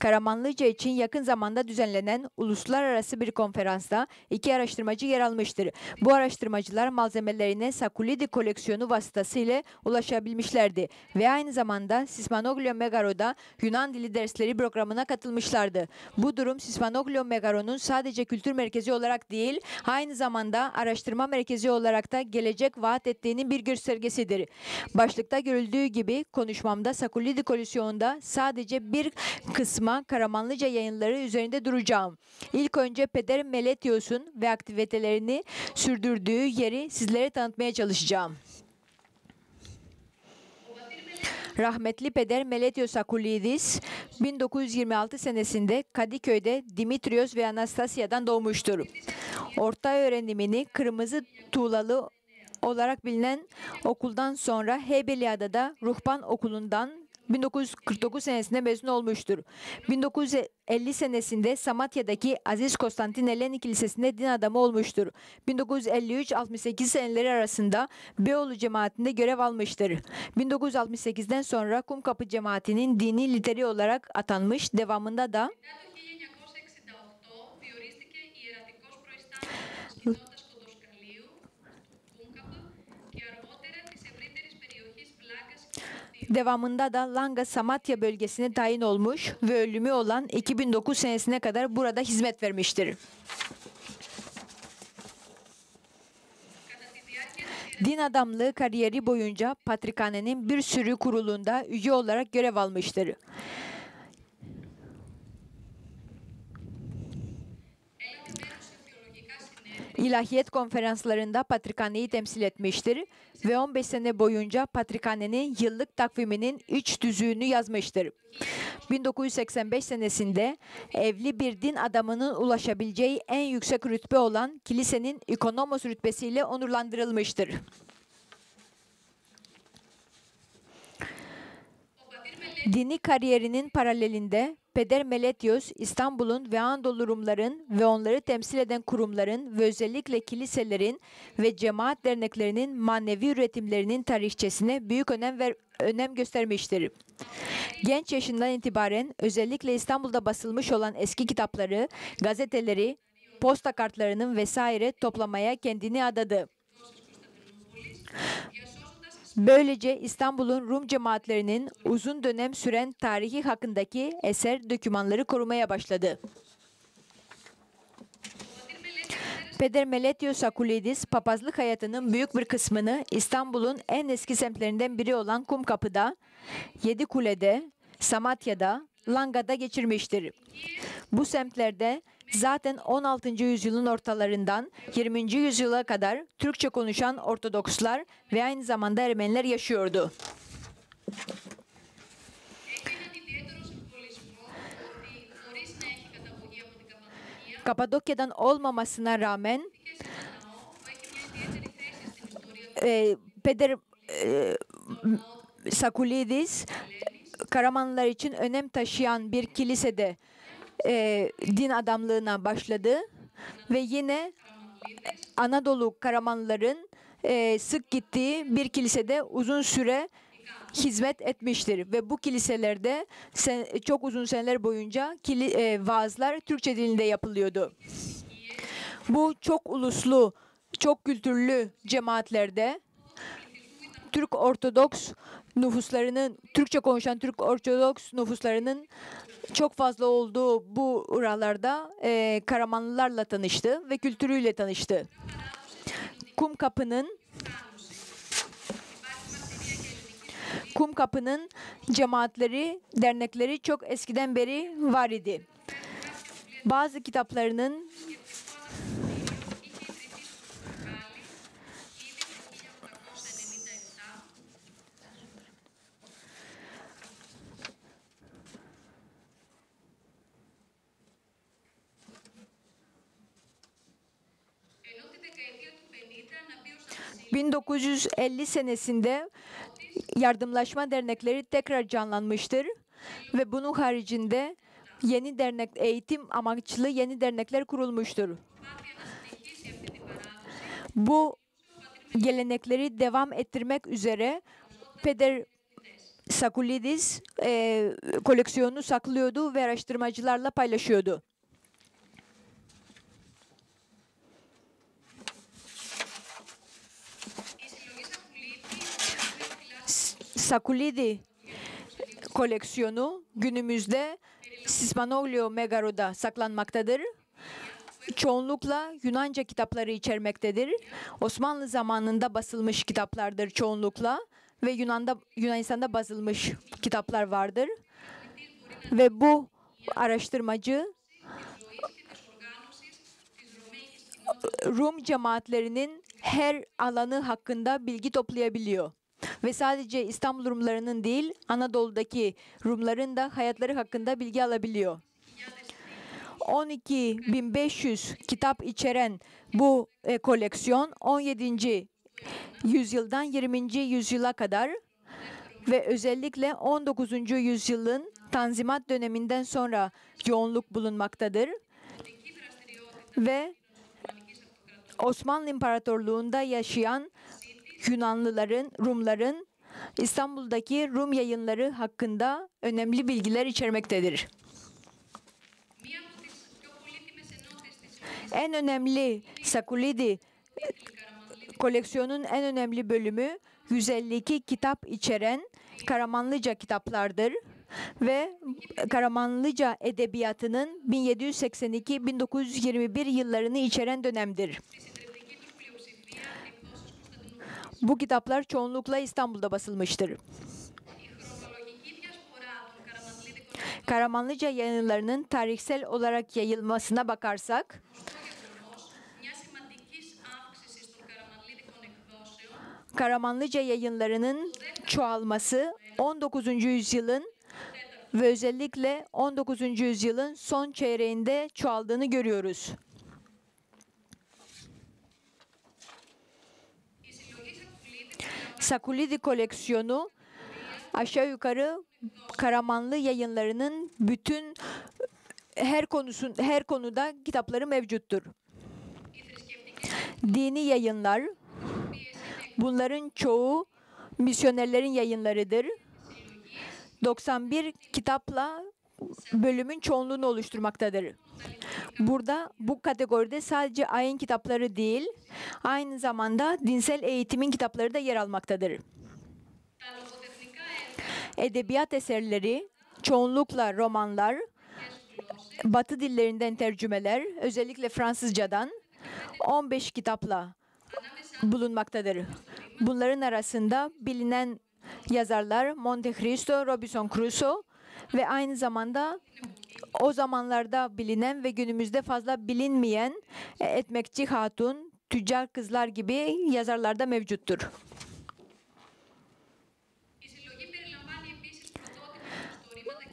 Karamanlıca için yakın zamanda düzenlenen uluslararası bir konferansta iki araştırmacı yer almıştır. Bu araştırmacılar malzemelerine Sakulidi koleksiyonu vasıtasıyla ulaşabilmişlerdi ve aynı zamanda Sismanoglio Megaro'da Yunan dili dersleri programına katılmışlardı. Bu durum Sismanoglio Megaro'nun sadece kültür merkezi olarak değil, aynı zamanda araştırma merkezi olarak da gelecek vaat ettiğinin bir göstergesidir. Başlıkta görüldüğü gibi konuşmamda Sakulidi koleksiyonunda sadece bir kısma Karamanlıca yayınları üzerinde duracağım. İlk önce Peder Meletios'un ve aktivitelerini sürdürdüğü yeri sizlere tanıtmaya çalışacağım. Rahmetli peder Meletios Akulidis 1926 senesinde Kadıköy'de Dimitrios ve Anastasia'dan doğmuştur. Orta öğrenimini Kırmızı Tuğlalı olarak bilinen okuldan sonra Heybeliada'da Ruhban Okulu'ndan 1949 senesinde mezun olmuştur. 1950 senesinde Samatya'daki Aziz Konstantin Eleni Kilisesi'nde din adamı olmuştur. 1953-68 seneleri arasında Beyoğlu cemaatinde görev almıştır. 1968'den sonra Kumkapı cemaatinin dini lideri olarak atanmış, devamında da Devamında da Langa Samatya bölgesine tayin olmuş ve ölümü olan 2009 senesine kadar burada hizmet vermiştir. Din adamlığı kariyeri boyunca Patrikhane'nin bir sürü kurulunda üye olarak görev almıştır. İlahiyet konferanslarında Patrikhane'yi temsil etmiştir ve 15 sene boyunca Patrikhane'nin yıllık takviminin üç düzüğünü yazmıştır. 1985 senesinde evli bir din adamının ulaşabileceği en yüksek rütbe olan kilisenin ikonomos rütbesiyle onurlandırılmıştır. Dini kariyerinin paralelinde Peder Meletios İstanbul'un ve Anadolu Rumların ve onları temsil eden kurumların ve özellikle kiliselerin ve cemaat derneklerinin manevi üretimlerinin tarihçesine büyük önem ver, önem göstermiştir. Genç yaşından itibaren özellikle İstanbul'da basılmış olan eski kitapları, gazeteleri, posta kartlarının vesaire toplamaya kendini adadı. Böylece İstanbul'un Rum cemaatlerinin uzun dönem süren tarihi hakkındaki eser dokümanları korumaya başladı. Peder Meletios Akulidis, papazlık hayatının büyük bir kısmını İstanbul'un en eski semtlerinden biri olan Kumkapı'da, Yedikule'de, Samatya'da, Langa'da geçirmiştir. Bu semtlerde Zaten 16. yüzyılın ortalarından 20. yüzyıla kadar Türkçe konuşan Ortodokslar ve aynı zamanda Ermeniler yaşıyordu. Kapadokya'dan olmamasına rağmen e, Peder e, Sakulidis Karamanlılar için önem taşıyan bir kilisede e, din adamlığına başladı ve yine Anadolu Karamanlıların e, sık gittiği bir kilisede uzun süre hizmet etmiştir ve bu kiliselerde sen, çok uzun seneler boyunca kili, e, vaazlar Türkçe dilinde yapılıyordu. Bu çok uluslu, çok kültürlü cemaatlerde Türk Ortodoks nüfuslarının, Türkçe konuşan Türk Ortodoks nüfuslarının çok fazla olduğu bu oralarda e, Karamanlılarla tanıştı ve kültürüyle tanıştı. Kumkapı'nın Kumkapı'nın cemaatleri, dernekleri çok eskiden beri var idi. Bazı kitaplarının 1950 senesinde yardımlaşma dernekleri tekrar canlanmıştır ve bunun haricinde yeni dernek eğitim amaçlı yeni dernekler kurulmuştur. Bu gelenekleri devam ettirmek üzere Peder Sakulidis e, koleksiyonunu saklıyordu ve araştırmacılarla paylaşıyordu. Sakulidi koleksiyonu günümüzde Sismanoglio Megaro'da saklanmaktadır. Çoğunlukla Yunanca kitapları içermektedir. Osmanlı zamanında basılmış kitaplardır çoğunlukla ve Yunan'da Yunanistan'da basılmış kitaplar vardır. Ve bu araştırmacı Rum cemaatlerinin her alanı hakkında bilgi toplayabiliyor. Ve sadece İstanbul Rumlarının değil, Anadolu'daki Rumların da hayatları hakkında bilgi alabiliyor. 12.500 kitap içeren bu e, koleksiyon 17. yüzyıldan 20. yüzyıla kadar ve özellikle 19. yüzyılın Tanzimat döneminden sonra yoğunluk bulunmaktadır. Ve Osmanlı İmparatorluğu'nda yaşayan Yunanlıların, Rumların İstanbul'daki Rum yayınları hakkında önemli bilgiler içermektedir. En önemli Sakulidi koleksiyonun en önemli bölümü 152 kitap içeren Karamanlıca kitaplardır ve Karamanlıca edebiyatının 1782-1921 yıllarını içeren dönemdir. Bu kitaplar çoğunlukla İstanbul'da basılmıştır. Karamanlıca yayınlarının tarihsel olarak yayılmasına bakarsak, Karamanlıca yayınlarının çoğalması 19. yüzyılın ve özellikle 19. yüzyılın son çeyreğinde çoğaldığını görüyoruz. Sakulidi koleksiyonu aşağı yukarı Karamanlı yayınlarının bütün her konusun her konuda kitapları mevcuttur. Dini yayınlar bunların çoğu misyonerlerin yayınlarıdır. 91 kitapla bölümün çoğunluğunu oluşturmaktadır. Burada bu kategoride sadece ayin kitapları değil, aynı zamanda dinsel eğitimin kitapları da yer almaktadır. Edebiyat eserleri, çoğunlukla romanlar, Batı dillerinden tercümeler, özellikle Fransızcadan 15 kitapla bulunmaktadır. Bunların arasında bilinen yazarlar Monte Cristo, Robinson Crusoe, ve aynı zamanda o zamanlarda bilinen ve günümüzde fazla bilinmeyen e, Etmekçi Hatun, Tüccar Kızlar gibi yazarlarda mevcuttur.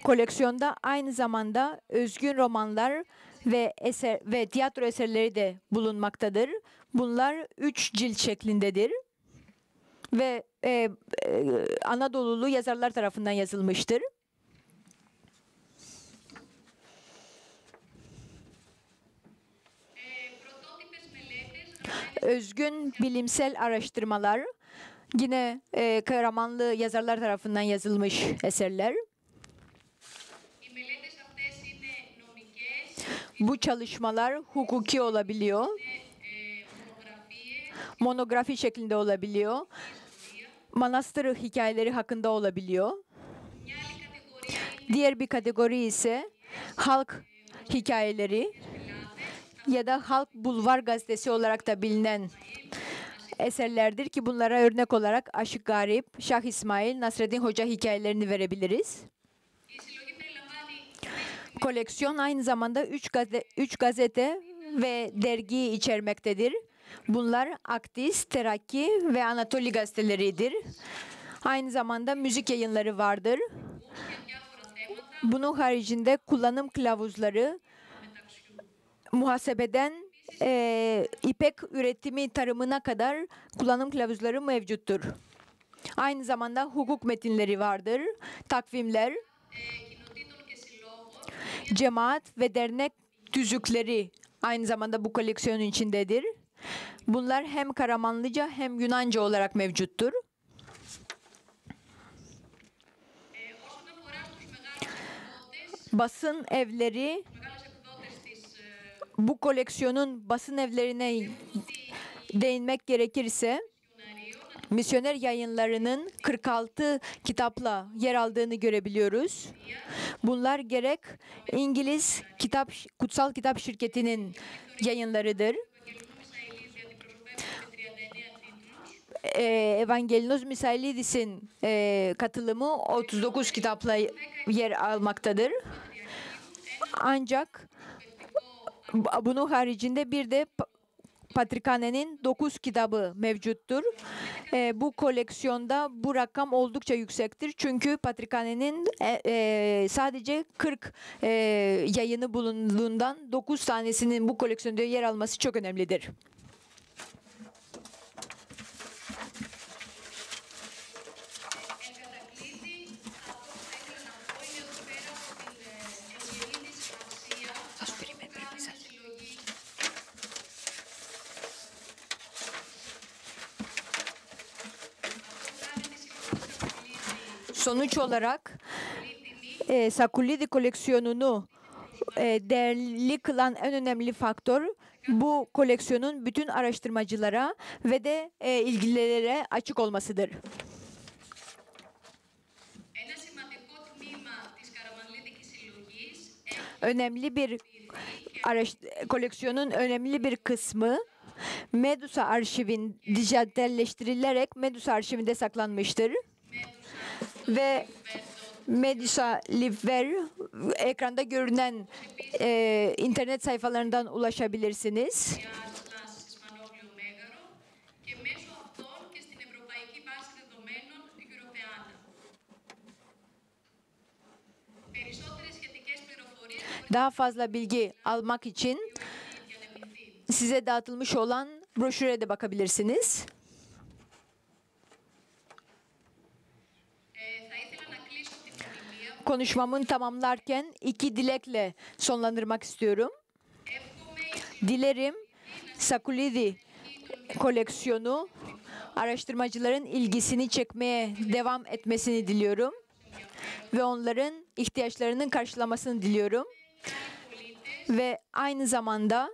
Koleksiyonda aynı zamanda özgün romanlar ve eser ve tiyatro eserleri de bulunmaktadır. Bunlar üç cilt şeklindedir ve e, e, Anadolulu yazarlar tarafından yazılmıştır. özgün bilimsel araştırmalar, yine e, kahramanlı yazarlar tarafından yazılmış eserler. Bu çalışmalar hukuki olabiliyor, monografi şeklinde olabiliyor, manastır hikayeleri hakkında olabiliyor. Diğer bir kategori ise halk hikayeleri ya da Halk Bulvar Gazetesi olarak da bilinen eserlerdir ki bunlara örnek olarak Aşık Garip, Şah İsmail, Nasreddin Hoca hikayelerini verebiliriz. Koleksiyon aynı zamanda 3 gazete, üç gazete ve dergi içermektedir. Bunlar Akdis, Teraki ve Anatoli gazeteleridir. Aynı zamanda müzik yayınları vardır. Bunun haricinde kullanım kılavuzları, muhasebeden e, ipek üretimi tarımına kadar kullanım kılavuzları mevcuttur. Aynı zamanda hukuk metinleri vardır, takvimler, cemaat ve dernek tüzükleri aynı zamanda bu koleksiyonun içindedir. Bunlar hem Karamanlıca hem Yunanca olarak mevcuttur. Basın evleri bu koleksiyonun basın evlerine değinmek gerekirse misyoner yayınlarının 46 kitapla yer aldığını görebiliyoruz. Bunlar gerek İngiliz kitap kutsal kitap şirketinin yayınlarıdır. Ee, Evangelinos Misailidis'in e, katılımı 39 kitapla yer almaktadır. Ancak bunun haricinde bir de Pa- Patrikhane'nin 9 kitabı mevcuttur. Ee, bu koleksiyonda bu rakam oldukça yüksektir. Çünkü Patrikhane'nin e, e, sadece 40 e, yayını bulunduğundan 9 tanesinin bu koleksiyonda yer alması çok önemlidir. Sonuç olarak e, Sakulidi koleksiyonunu e, değerli kılan en önemli faktör bu koleksiyonun bütün araştırmacılara ve de e, ilgililere açık olmasıdır. Önemli bir koleksiyonun önemli bir kısmı Medusa arşivin dijitalleştirilerek Medusa arşivinde saklanmıştır ve Medisa Liver ekranda görünen e, internet sayfalarından ulaşabilirsiniz. Daha fazla bilgi almak için size dağıtılmış olan broşüre de bakabilirsiniz. konuşmamın tamamlarken iki dilekle sonlandırmak istiyorum. Dilerim Sakulidi koleksiyonu araştırmacıların ilgisini çekmeye devam etmesini diliyorum ve onların ihtiyaçlarının karşılamasını diliyorum. Ve aynı zamanda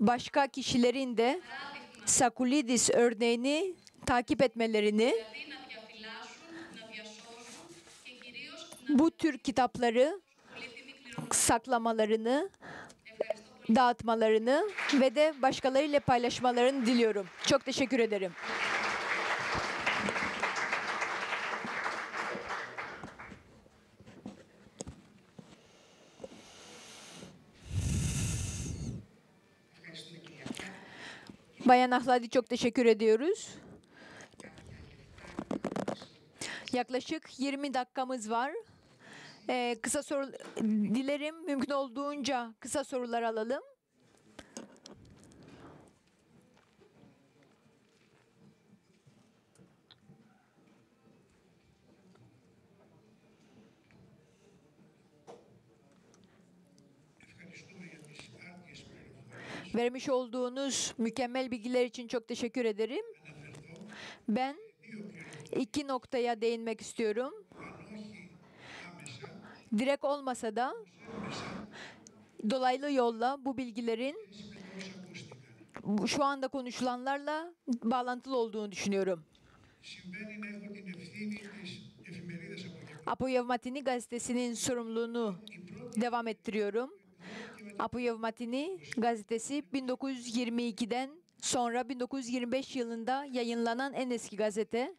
başka kişilerin de Sakulidis örneğini takip etmelerini bu tür kitapları saklamalarını, dağıtmalarını ve de başkalarıyla paylaşmalarını diliyorum. Çok teşekkür ederim. Bayan Ahladi çok teşekkür ediyoruz. Yaklaşık 20 dakikamız var. Ee, kısa soru dilerim mümkün olduğunca kısa sorular alalım. Vermiş olduğunuz mükemmel bilgiler için çok teşekkür ederim. Ben iki noktaya değinmek istiyorum direkt olmasa da dolaylı yolla bu bilgilerin şu anda konuşulanlarla bağlantılı olduğunu düşünüyorum. Apoyevmatini gazetesinin sorumluluğunu devam ettiriyorum. Apoyevmatini gazetesi 1922'den sonra 1925 yılında yayınlanan en eski gazete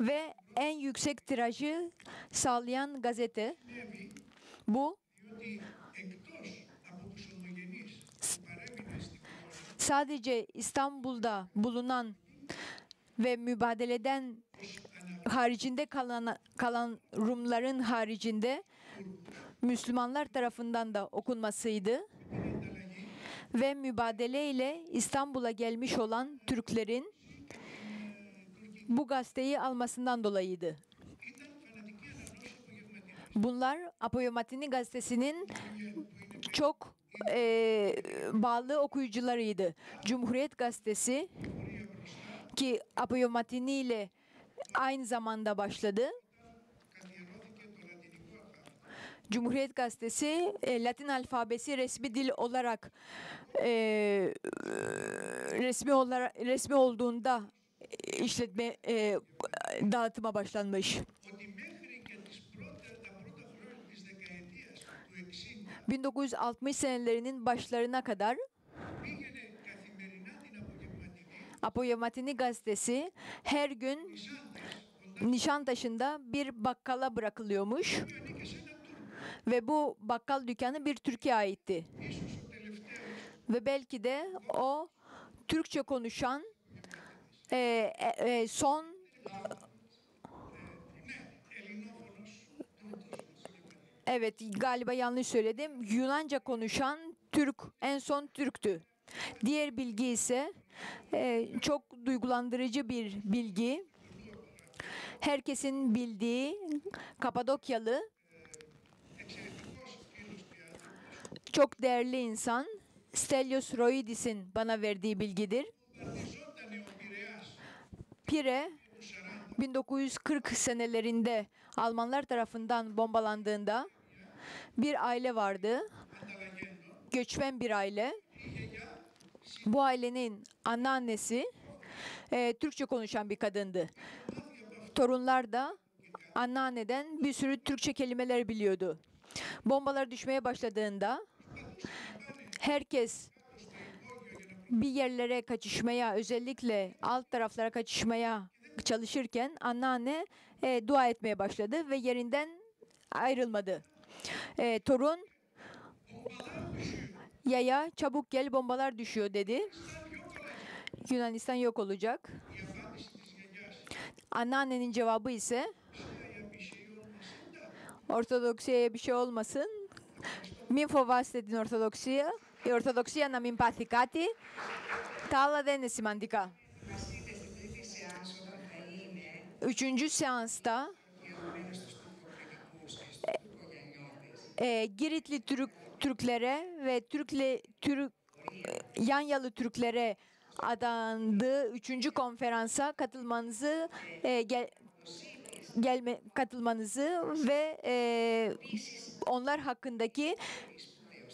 ve en yüksek tirajı sağlayan gazete. Bu sadece İstanbul'da bulunan ve mübadeleden haricinde kalan, kalan Rumların haricinde Müslümanlar tarafından da okunmasıydı. Ve mübadele ile İstanbul'a gelmiş olan Türklerin bu gazeteyi almasından dolayıydı. Bunlar Apoyomatini gazetesinin çok eee, bağlı okuyucularıydı. Cumhuriyet gazetesi ki Apoyomatini ile aynı zamanda başladı. Cumhuriyet Gazetesi e, Latin alfabesi resmi dil olarak e, resmi olarak resmi olduğunda e, işletme e, dağıtıma başlanmış. 1960 senelerinin başlarına kadar Apoyamatini gazetesi her gün Nişantaşı'nda bir bakkala bırakılıyormuş. Ve bu bakkal dükkanı bir Türkiye aitti. Ve belki de o Türkçe konuşan e, e, e, son Evet galiba yanlış söyledim. Yunanca konuşan Türk en son Türktü. Diğer bilgi ise e, çok duygulandırıcı bir bilgi. Herkesin bildiği Kapadokyalı çok değerli insan Stelios Roidis'in bana verdiği bilgidir. Pire 1940 senelerinde Almanlar tarafından bombalandığında bir aile vardı. Göçmen bir aile. Bu ailenin anneannesi e, Türkçe konuşan bir kadındı. Torunlar da anneanneden bir sürü Türkçe kelimeler biliyordu. Bombalar düşmeye başladığında herkes bir yerlere kaçışmaya, özellikle alt taraflara kaçışmaya çalışırken anneanne e, dua etmeye başladı ve yerinden ayrılmadı. E, torun yaya çabuk gel bombalar düşüyor dedi. Yunanistan yok olacak. Anneannenin cevabı ise Ortodoksiye bir şey olmasın. Minfo vasledin Ortodoksiye Η Ορθοδοξία να μην πάθει κάτι. Τα άλλα δεν είναι σημαντικά. Üçüncü seansta e, e, Giritli Türk Türklere ve Türkle Türk e, Yanyalı Türklere adandığı üçüncü konferansa katılmanızı e, gel, gelme katılmanızı ve e, onlar hakkındaki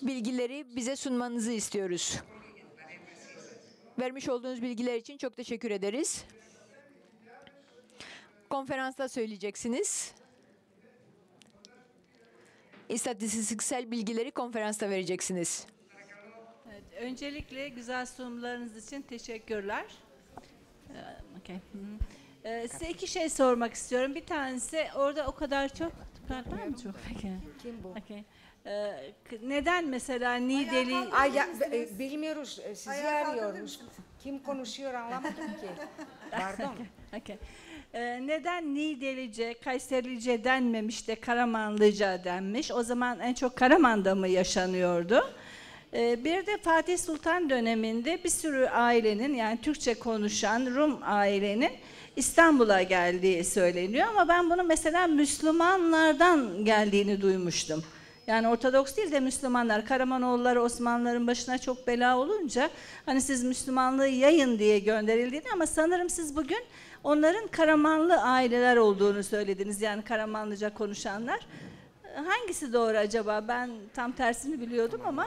bilgileri bize sunmanızı istiyoruz. Vermiş olduğunuz bilgiler için çok teşekkür ederiz. Konferansta söyleyeceksiniz. İstatistiksel bilgileri konferansta vereceksiniz. Evet, öncelikle güzel sunumlarınız için teşekkürler. Ee, hı. Ee, size iki şey sormak istiyorum. Bir tanesi orada o kadar çok mı çok? Peki. Kim bu? Okey. Ee, neden mesela Nideli Ay ya, e, bilmiyoruz. e, Sizi Ayağa arıyoruz. Kim konuşuyor anlamadım ki. Pardon. Okey. Ee, neden Nidelice, Kayserilice denmemiş de Karamanlıca denmiş? O zaman en çok Karaman'da mı yaşanıyordu? Ee, bir de Fatih Sultan döneminde bir sürü ailenin yani Türkçe konuşan Rum ailenin İstanbul'a geldiği söyleniyor ama ben bunu mesela Müslümanlardan geldiğini duymuştum. Yani Ortodoks değil de Müslümanlar, Karamanoğulları Osmanlıların başına çok bela olunca hani siz Müslümanlığı yayın diye gönderildiğini ama sanırım siz bugün onların Karamanlı aileler olduğunu söylediniz. Yani Karamanlıca konuşanlar. Hangisi doğru acaba? Ben tam tersini biliyordum ama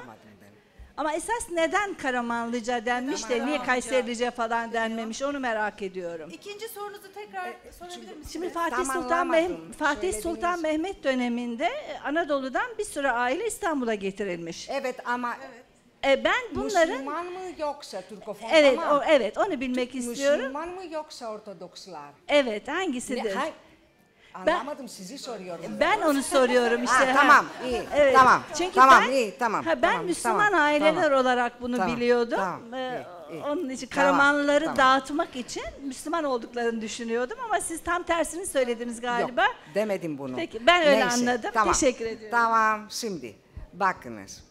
ama esas neden Karamanlıca denmiş de niye Kayserilice falan denmemiş onu merak ediyorum. İkinci sorunuzu tekrar sorabilir misiniz? Şimdi Fatih Tam Sultan. Meh- Fatih Sultan Mehmet döneminde e, Anadolu'dan bir sürü aile İstanbul'a getirilmiş. Evet ama E, ben bunların Müslüman mı yoksa Türkofon evet tamam. o evet onu bilmek istiyorum. Müslüman mı yoksa Ortodokslar? Evet Ne, hangisidir? Anlamadım sizi soruyorum. Ben onu soruyorum işte. Ha, tamam, iyi, tamam, Çünkü tamam, ben, iyi, tamam, Ha, ben tamam, Müslüman tamam, aileler tamam. olarak bunu Tamam, biliyordum. tamam, Ee, iyi, iyi. Onun için Tamam, Karamanlıları tamam. dağıtmak için Müslüman olduklarını düşünüyordum ama siz tam tersini söylediniz galiba. Yok, demedim bunu. Peki, ben öyle anladım. Teşekkür ediyorum. Tamam, şimdi bakınız.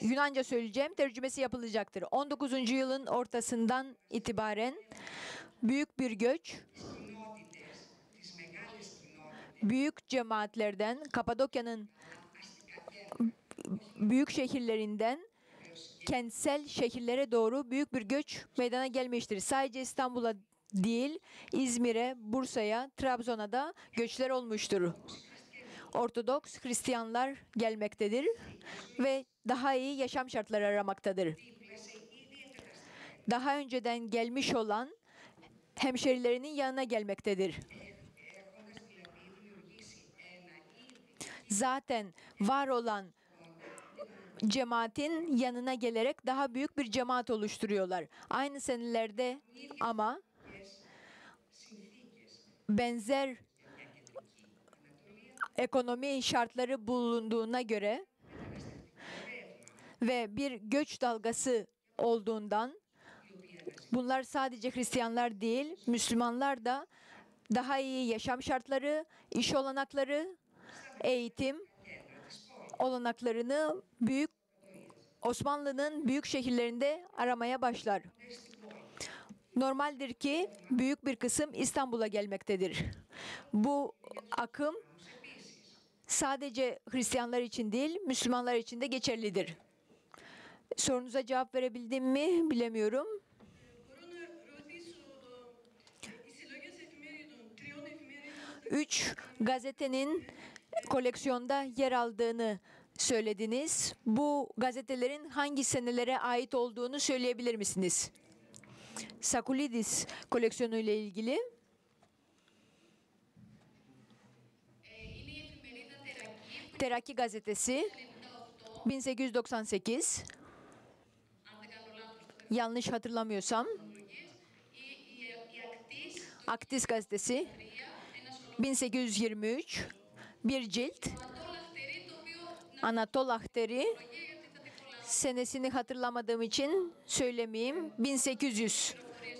Yunanca söyleyeceğim, tercümesi yapılacaktır. 19. yılın ortasından itibaren büyük bir göç, büyük cemaatlerden, Kapadokya'nın büyük şehirlerinden kentsel şehirlere doğru büyük bir göç meydana gelmiştir. Sadece İstanbul'a değil, İzmir'e, Bursa'ya, Trabzon'a da göçler olmuştur. Ortodoks Hristiyanlar gelmektedir ve daha iyi yaşam şartları aramaktadır. Daha önceden gelmiş olan hemşerilerinin yanına gelmektedir. Zaten var olan cemaatin yanına gelerek daha büyük bir cemaat oluşturuyorlar. Aynı senelerde ama benzer ekonomi şartları bulunduğuna göre ve bir göç dalgası olduğundan bunlar sadece Hristiyanlar değil, Müslümanlar da daha iyi yaşam şartları, iş olanakları, eğitim olanaklarını büyük Osmanlı'nın büyük şehirlerinde aramaya başlar. Normaldir ki büyük bir kısım İstanbul'a gelmektedir. Bu akım sadece Hristiyanlar için değil, Müslümanlar için de geçerlidir. Sorunuza cevap verebildim mi bilemiyorum. Üç gazetenin koleksiyonda yer aldığını söylediniz. Bu gazetelerin hangi senelere ait olduğunu söyleyebilir misiniz? Sakulidis koleksiyonu ile ilgili. Teraki gazetesi 1898 yanlış hatırlamıyorsam Aktis gazetesi 1823 bir cilt Anatol Ahteri senesini hatırlamadığım için söylemeyeyim 1800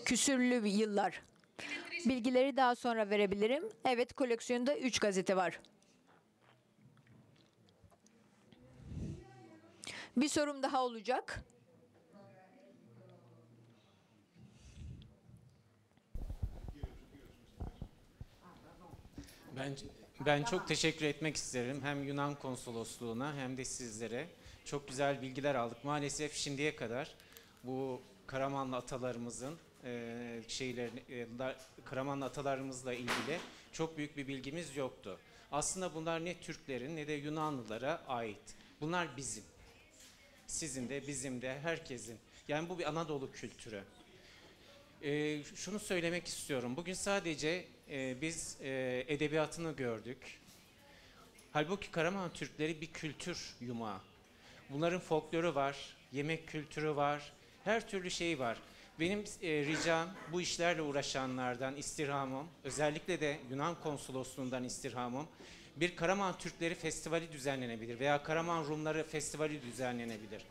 küsürlü yıllar. Bilgileri daha sonra verebilirim. Evet koleksiyonda 3 gazete var. Bir sorum daha olacak. Ben ben çok teşekkür etmek isterim hem Yunan konsolosluğuna hem de sizlere. Çok güzel bilgiler aldık. Maalesef şimdiye kadar bu Karamanlı atalarımızın e, şeylerini e, Karamanlı atalarımızla ilgili çok büyük bir bilgimiz yoktu. Aslında bunlar ne Türklerin ne de Yunanlılara ait. Bunlar bizim. Sizin de bizim de herkesin. Yani bu bir Anadolu kültürü. Ee, şunu söylemek istiyorum. Bugün sadece e, biz e, edebiyatını gördük. Halbuki Karaman Türkleri bir kültür yumağı. Bunların folkloru var, yemek kültürü var, her türlü şey var. Benim e, ricam bu işlerle uğraşanlardan istirhamım, özellikle de Yunan konsolosluğundan istirhamım, bir Karaman Türkleri Festivali düzenlenebilir veya Karaman Rumları Festivali düzenlenebilir.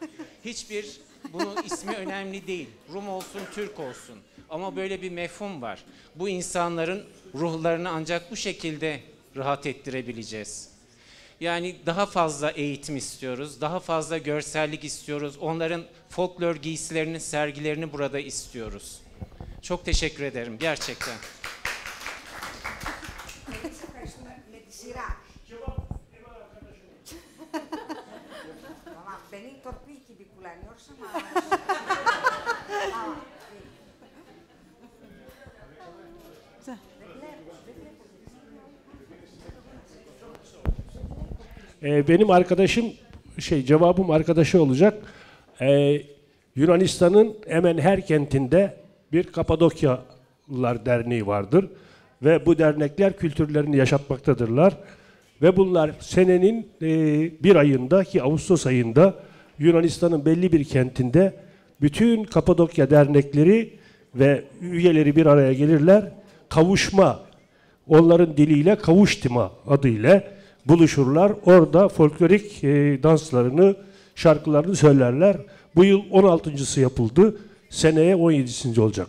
Hiçbir bunun ismi önemli değil. Rum olsun, Türk olsun. Ama böyle bir mefhum var. Bu insanların ruhlarını ancak bu şekilde rahat ettirebileceğiz. Yani daha fazla eğitim istiyoruz, daha fazla görsellik istiyoruz. Onların folklor giysilerinin sergilerini burada istiyoruz. Çok teşekkür ederim gerçekten. Ee, benim arkadaşım şey cevabım arkadaşı olacak. Ee, Yunanistan'ın hemen her kentinde bir Kapadokyalılar Derneği vardır ve bu dernekler kültürlerini yaşatmaktadırlar ve bunlar senenin e, bir ayında ki Ağustos ayında Yunanistan'ın belli bir kentinde bütün Kapadokya dernekleri ve üyeleri bir araya gelirler. Kavuşma onların diliyle kavuştima adıyla buluşurlar. Orada folklorik e, danslarını, şarkılarını söylerler. Bu yıl 16.sı yapıldı. Seneye 17.si olacak.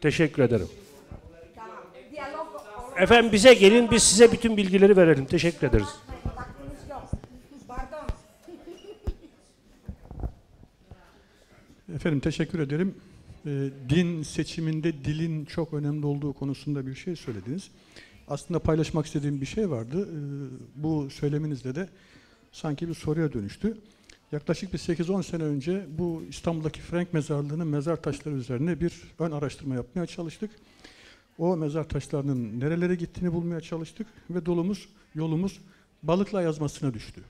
Teşekkür ederim. Efendim bize gelin biz size bütün bilgileri verelim. Teşekkür ederiz. Efendim teşekkür ederim. E, din seçiminde dilin çok önemli olduğu konusunda bir şey söylediniz. Aslında paylaşmak istediğim bir şey vardı. Ee, bu söyleminizle de sanki bir soruya dönüştü. Yaklaşık bir 8-10 sene önce bu İstanbul'daki Frank mezarlığının mezar taşları üzerine bir ön araştırma yapmaya çalıştık. O mezar taşlarının nerelere gittiğini bulmaya çalıştık ve dolumuz, yolumuz Balıklı Ayazması'na düştü.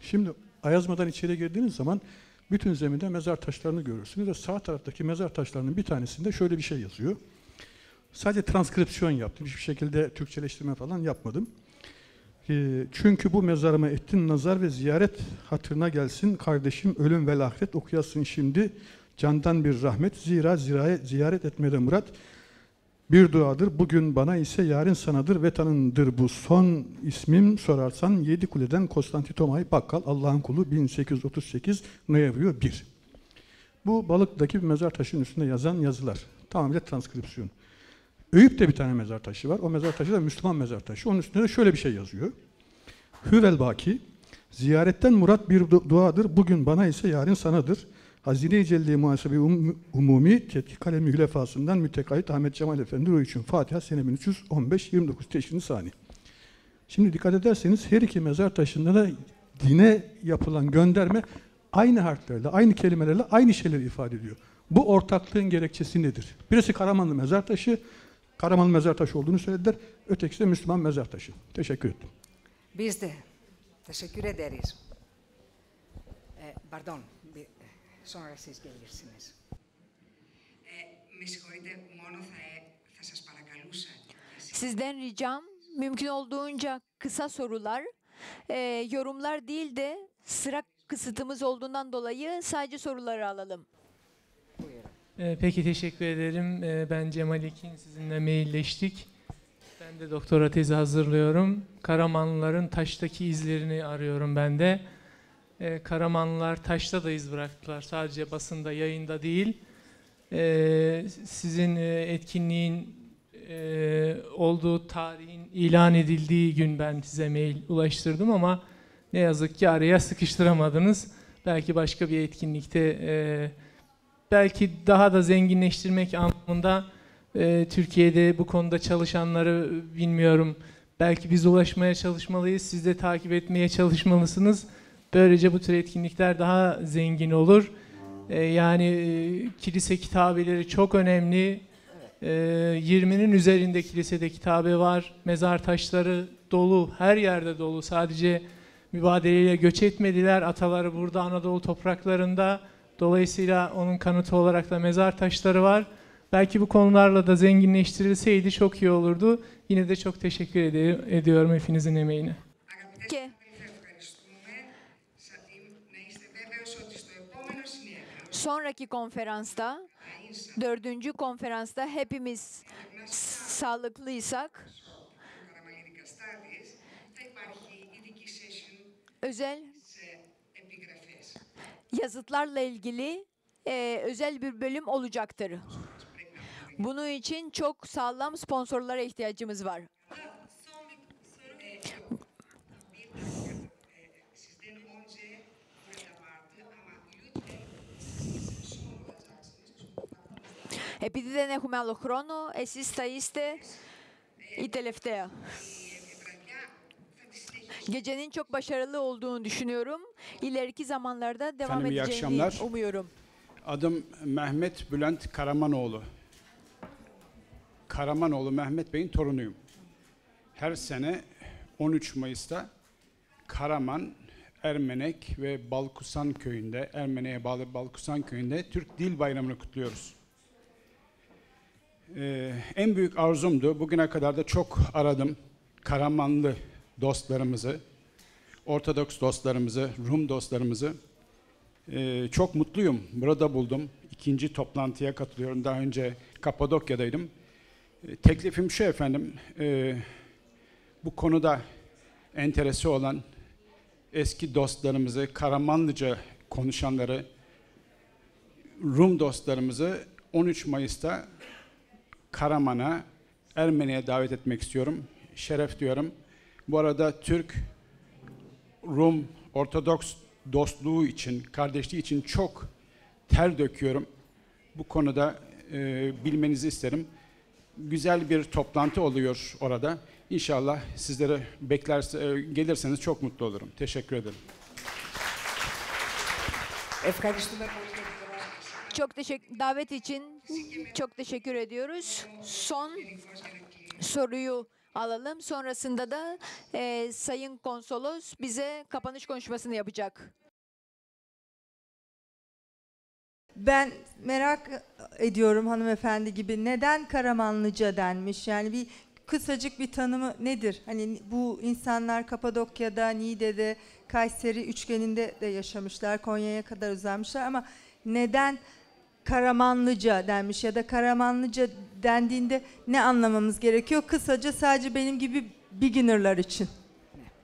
Şimdi Ayazma'dan içeri girdiğiniz zaman bütün zeminde mezar taşlarını görürsünüz ve sağ taraftaki mezar taşlarının bir tanesinde şöyle bir şey yazıyor. Sadece transkripsiyon yaptım. Hiçbir şekilde Türkçeleştirme falan yapmadım. Ee, çünkü bu mezarıma ettin nazar ve ziyaret hatırına gelsin. Kardeşim ölüm ve ahiret okuyasın şimdi. Candan bir rahmet. Zira ziraya, ziyaret etmede murat bir duadır. Bugün bana ise yarın sanadır. Ve tanındır bu son ismim. Sorarsan yedi kuleden Konstantinomay Bakkal. Allah'ın kulu 1838 Noyevrio 1 bu balıktaki bir mezar taşının üstünde yazan yazılar. Tamamıyla transkripsiyon Eyüp'te bir tane mezar taşı var. O mezar taşı da Müslüman mezar taşı. Onun üstünde de şöyle bir şey yazıyor. Hüvel baki, ziyaretten murat bir du- duadır, bugün bana ise yarın sanadır. Hazine-i Celle'yi muhasebe um, umumi tetkik kalemi hülefasından mütekahit Ahmet Cemal Efendi Ruh için Fatiha sene 1315 29 teşhini sani. Şimdi dikkat ederseniz her iki mezar taşında da dine yapılan gönderme aynı harflerle, aynı kelimelerle aynı şeyleri ifade ediyor. Bu ortaklığın gerekçesi nedir? Birisi Karamanlı mezar taşı, Karamanlı mezar taşı olduğunu söylediler. Ötekisi de Müslüman mezar taşı. Teşekkür ettim. Biz de teşekkür ederiz. Ε, pardon, bir- sonra siz gelirsiniz. Ε, με συγχωρείτε, μόνο θα, ε, θα σας παρακαλούσα. Sizden ricam mümkün olduğunca kısa sorular, e, yorumlar değil de sıra kısıtımız olduğundan dolayı sadece soruları alalım. Ee, Peki teşekkür ederim. Ee, Ben Cemal Ekin sizinle mailleştik. Ben de doktora tezi hazırlıyorum. Karamanlıların taştaki izlerini arıyorum ben de. Ee, Karamanlılar taşta da iz bıraktılar. Sadece basında, yayında değil. Sizin e, etkinliğin e, olduğu tarihin ilan edildiği gün ben size mail ulaştırdım ama ne yazık ki araya sıkıştıramadınız. Belki başka bir etkinlikte e, belki daha da zenginleştirmek anlamında e, Türkiye'de bu konuda çalışanları e, bilmiyorum. Belki biz ulaşmaya çalışmalıyız, siz de takip etmeye çalışmalısınız. Böylece bu tür etkinlikler daha zengin olur. E, yani e, kilise kitabeleri çok önemli. E, 20'nin üzerinde kilisede kitabe var. Mezar taşları dolu, her yerde dolu. Sadece mübadeleyle göç etmediler. Ataları burada Anadolu topraklarında. Dolayısıyla onun kanıtı olarak da mezar taşları var. Belki bu konularla da zenginleştirilseydi çok iyi olurdu. Yine de çok teşekkür ed- ediyorum hepinizin emeğine. Ki. Sonraki konferansta, dördüncü konferansta hepimiz sağlıklıysak, özel yazıtlarla ilgili e, özel bir bölüm olacaktır. Bunun için çok sağlam sponsorlara ihtiyacımız var. Sizden önce burada vardı ama lütfen son olacaksınız. Επειδή δεν έχουμε άλλο χρόνο, εσείς θα είστε η τελευταία. Gecenin çok başarılı olduğunu düşünüyorum. İleriki zamanlarda devam Efendim, iyi edeceğini akşamlar. umuyorum. Adım Mehmet Bülent Karamanoğlu. Karamanoğlu Mehmet Bey'in torunuyum. Her sene 13 Mayıs'ta Karaman, Ermenek ve Balkusan köyünde, Ermenek'e bağlı Balkusan köyünde Türk Dil Bayramı'nı kutluyoruz. Ee, en büyük arzumdu, bugüne kadar da çok aradım Karamanlı dostlarımızı, Ortodoks dostlarımızı, Rum dostlarımızı. Ee, çok mutluyum. Burada buldum. İkinci toplantıya katılıyorum. Daha önce Kapadokya'daydım. Ee, teklifim şu efendim. ee, bu konuda enteresi olan eski dostlarımızı, Karamanlıca konuşanları, Rum dostlarımızı 13 Mayıs'ta Karaman'a, Ermeni'ye davet etmek istiyorum. Şeref diyorum. Bu arada Türk, Rum, Ortodoks dostluğu için, kardeşliği için çok ter döküyorum. Bu konuda e, bilmenizi isterim. Güzel bir toplantı oluyor orada. İnşallah sizlere beklerse, e, gelirseniz çok mutlu olurum. Teşekkür ederim. Çok teşekkür davet için çok teşekkür ediyoruz. Son soruyu alalım. Sonrasında da e, Sayın Konsolos bize kapanış konuşmasını yapacak. Ben merak ediyorum hanımefendi gibi neden Karamanlıca denmiş? Yani bir kısacık bir tanımı nedir? Hani bu insanlar Kapadokya'da, Niğde'de, Kayseri üçgeninde de yaşamışlar, Konya'ya kadar uzanmışlar ama neden Karamanlıca denmiş ya da Karamanlıca dendiğinde ne anlamamız gerekiyor? Kısaca sadece benim gibi beginnerlar için.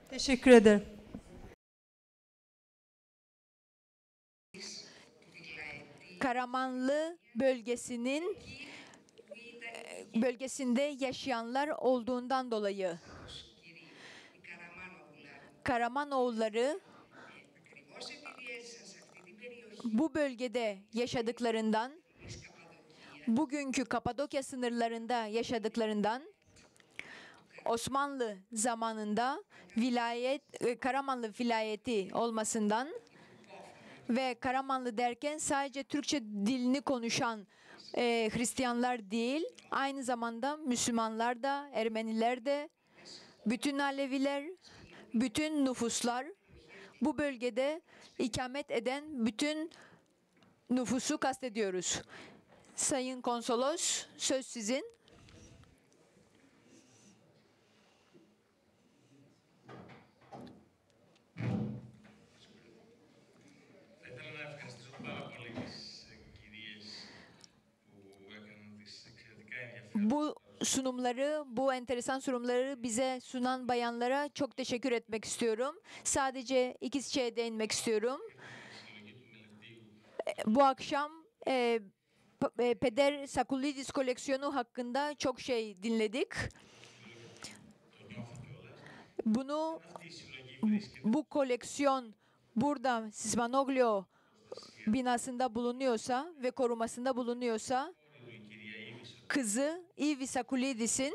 Teşekkür ederim. Karamanlı bölgesinin e, bölgesinde yaşayanlar olduğundan dolayı Karamanoğulları bu bölgede yaşadıklarından bugünkü Kapadokya sınırlarında yaşadıklarından Osmanlı zamanında vilayet e, Karamanlı vilayeti olmasından ve Karamanlı derken sadece Türkçe dilini konuşan e, Hristiyanlar değil, aynı zamanda Müslümanlar da, Ermeniler de, bütün Aleviler, bütün nüfuslar, bu bölgede ikamet eden bütün nüfusu kastediyoruz. Sayın Konsolos, söz sizin. Bu sunumları, bu enteresan sunumları bize sunan bayanlara çok teşekkür etmek istiyorum. Sadece iki şeye değinmek istiyorum. E, Bu akşam e, e, Peder Sakulidis koleksiyonu hakkında çok şey dinledik. Bunu bu koleksiyon burada Sismanoglio binasında bulunuyorsa ve korumasında bulunuyorsa kızı Ivis Akulidis'in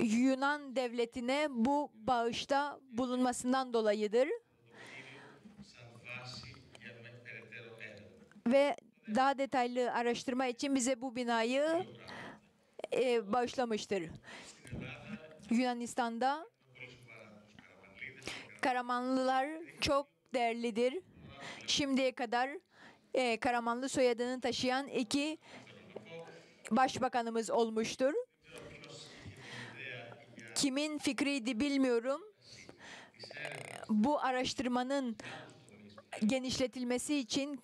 Yunan devletine bu bağışta bulunmasından dolayıdır. Ve daha detaylı araştırma için bize bu binayı e, bağışlamıştır. Yunanistan'da Karamanlılar çok değerlidir. Şimdiye kadar e, Karamanlı soyadını taşıyan iki başbakanımız olmuştur. Kimin fikriydi bilmiyorum. Bu araştırmanın genişletilmesi için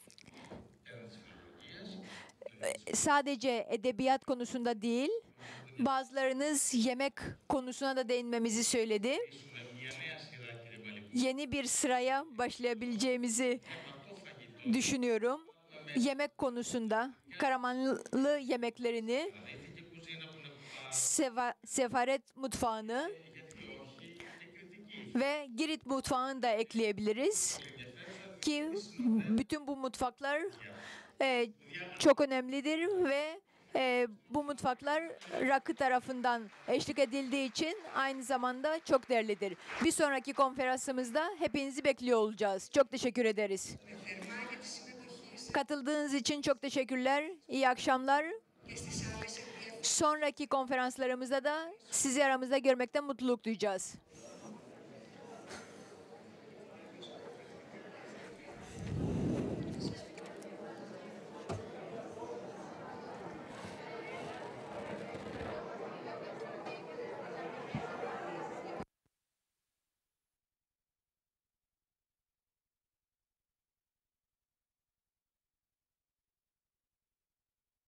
e, sadece edebiyat konusunda değil, bazılarınız yemek konusuna da değinmemizi söyledi. Yeni bir sıraya başlayabileceğimizi düşünüyorum. Yemek konusunda Karamanlı yemeklerini, Seva, Sefaret mutfağını ve Girit mutfağını da ekleyebiliriz. Ki bütün bu mutfaklar e, çok önemlidir ve e, bu mutfaklar rakı tarafından eşlik edildiği için aynı zamanda çok değerlidir. Bir sonraki konferansımızda hepinizi bekliyor olacağız. Çok teşekkür ederiz. Katıldığınız için çok teşekkürler. İyi akşamlar. Sonraki konferanslarımızda da sizi aramızda görmekten mutluluk duyacağız.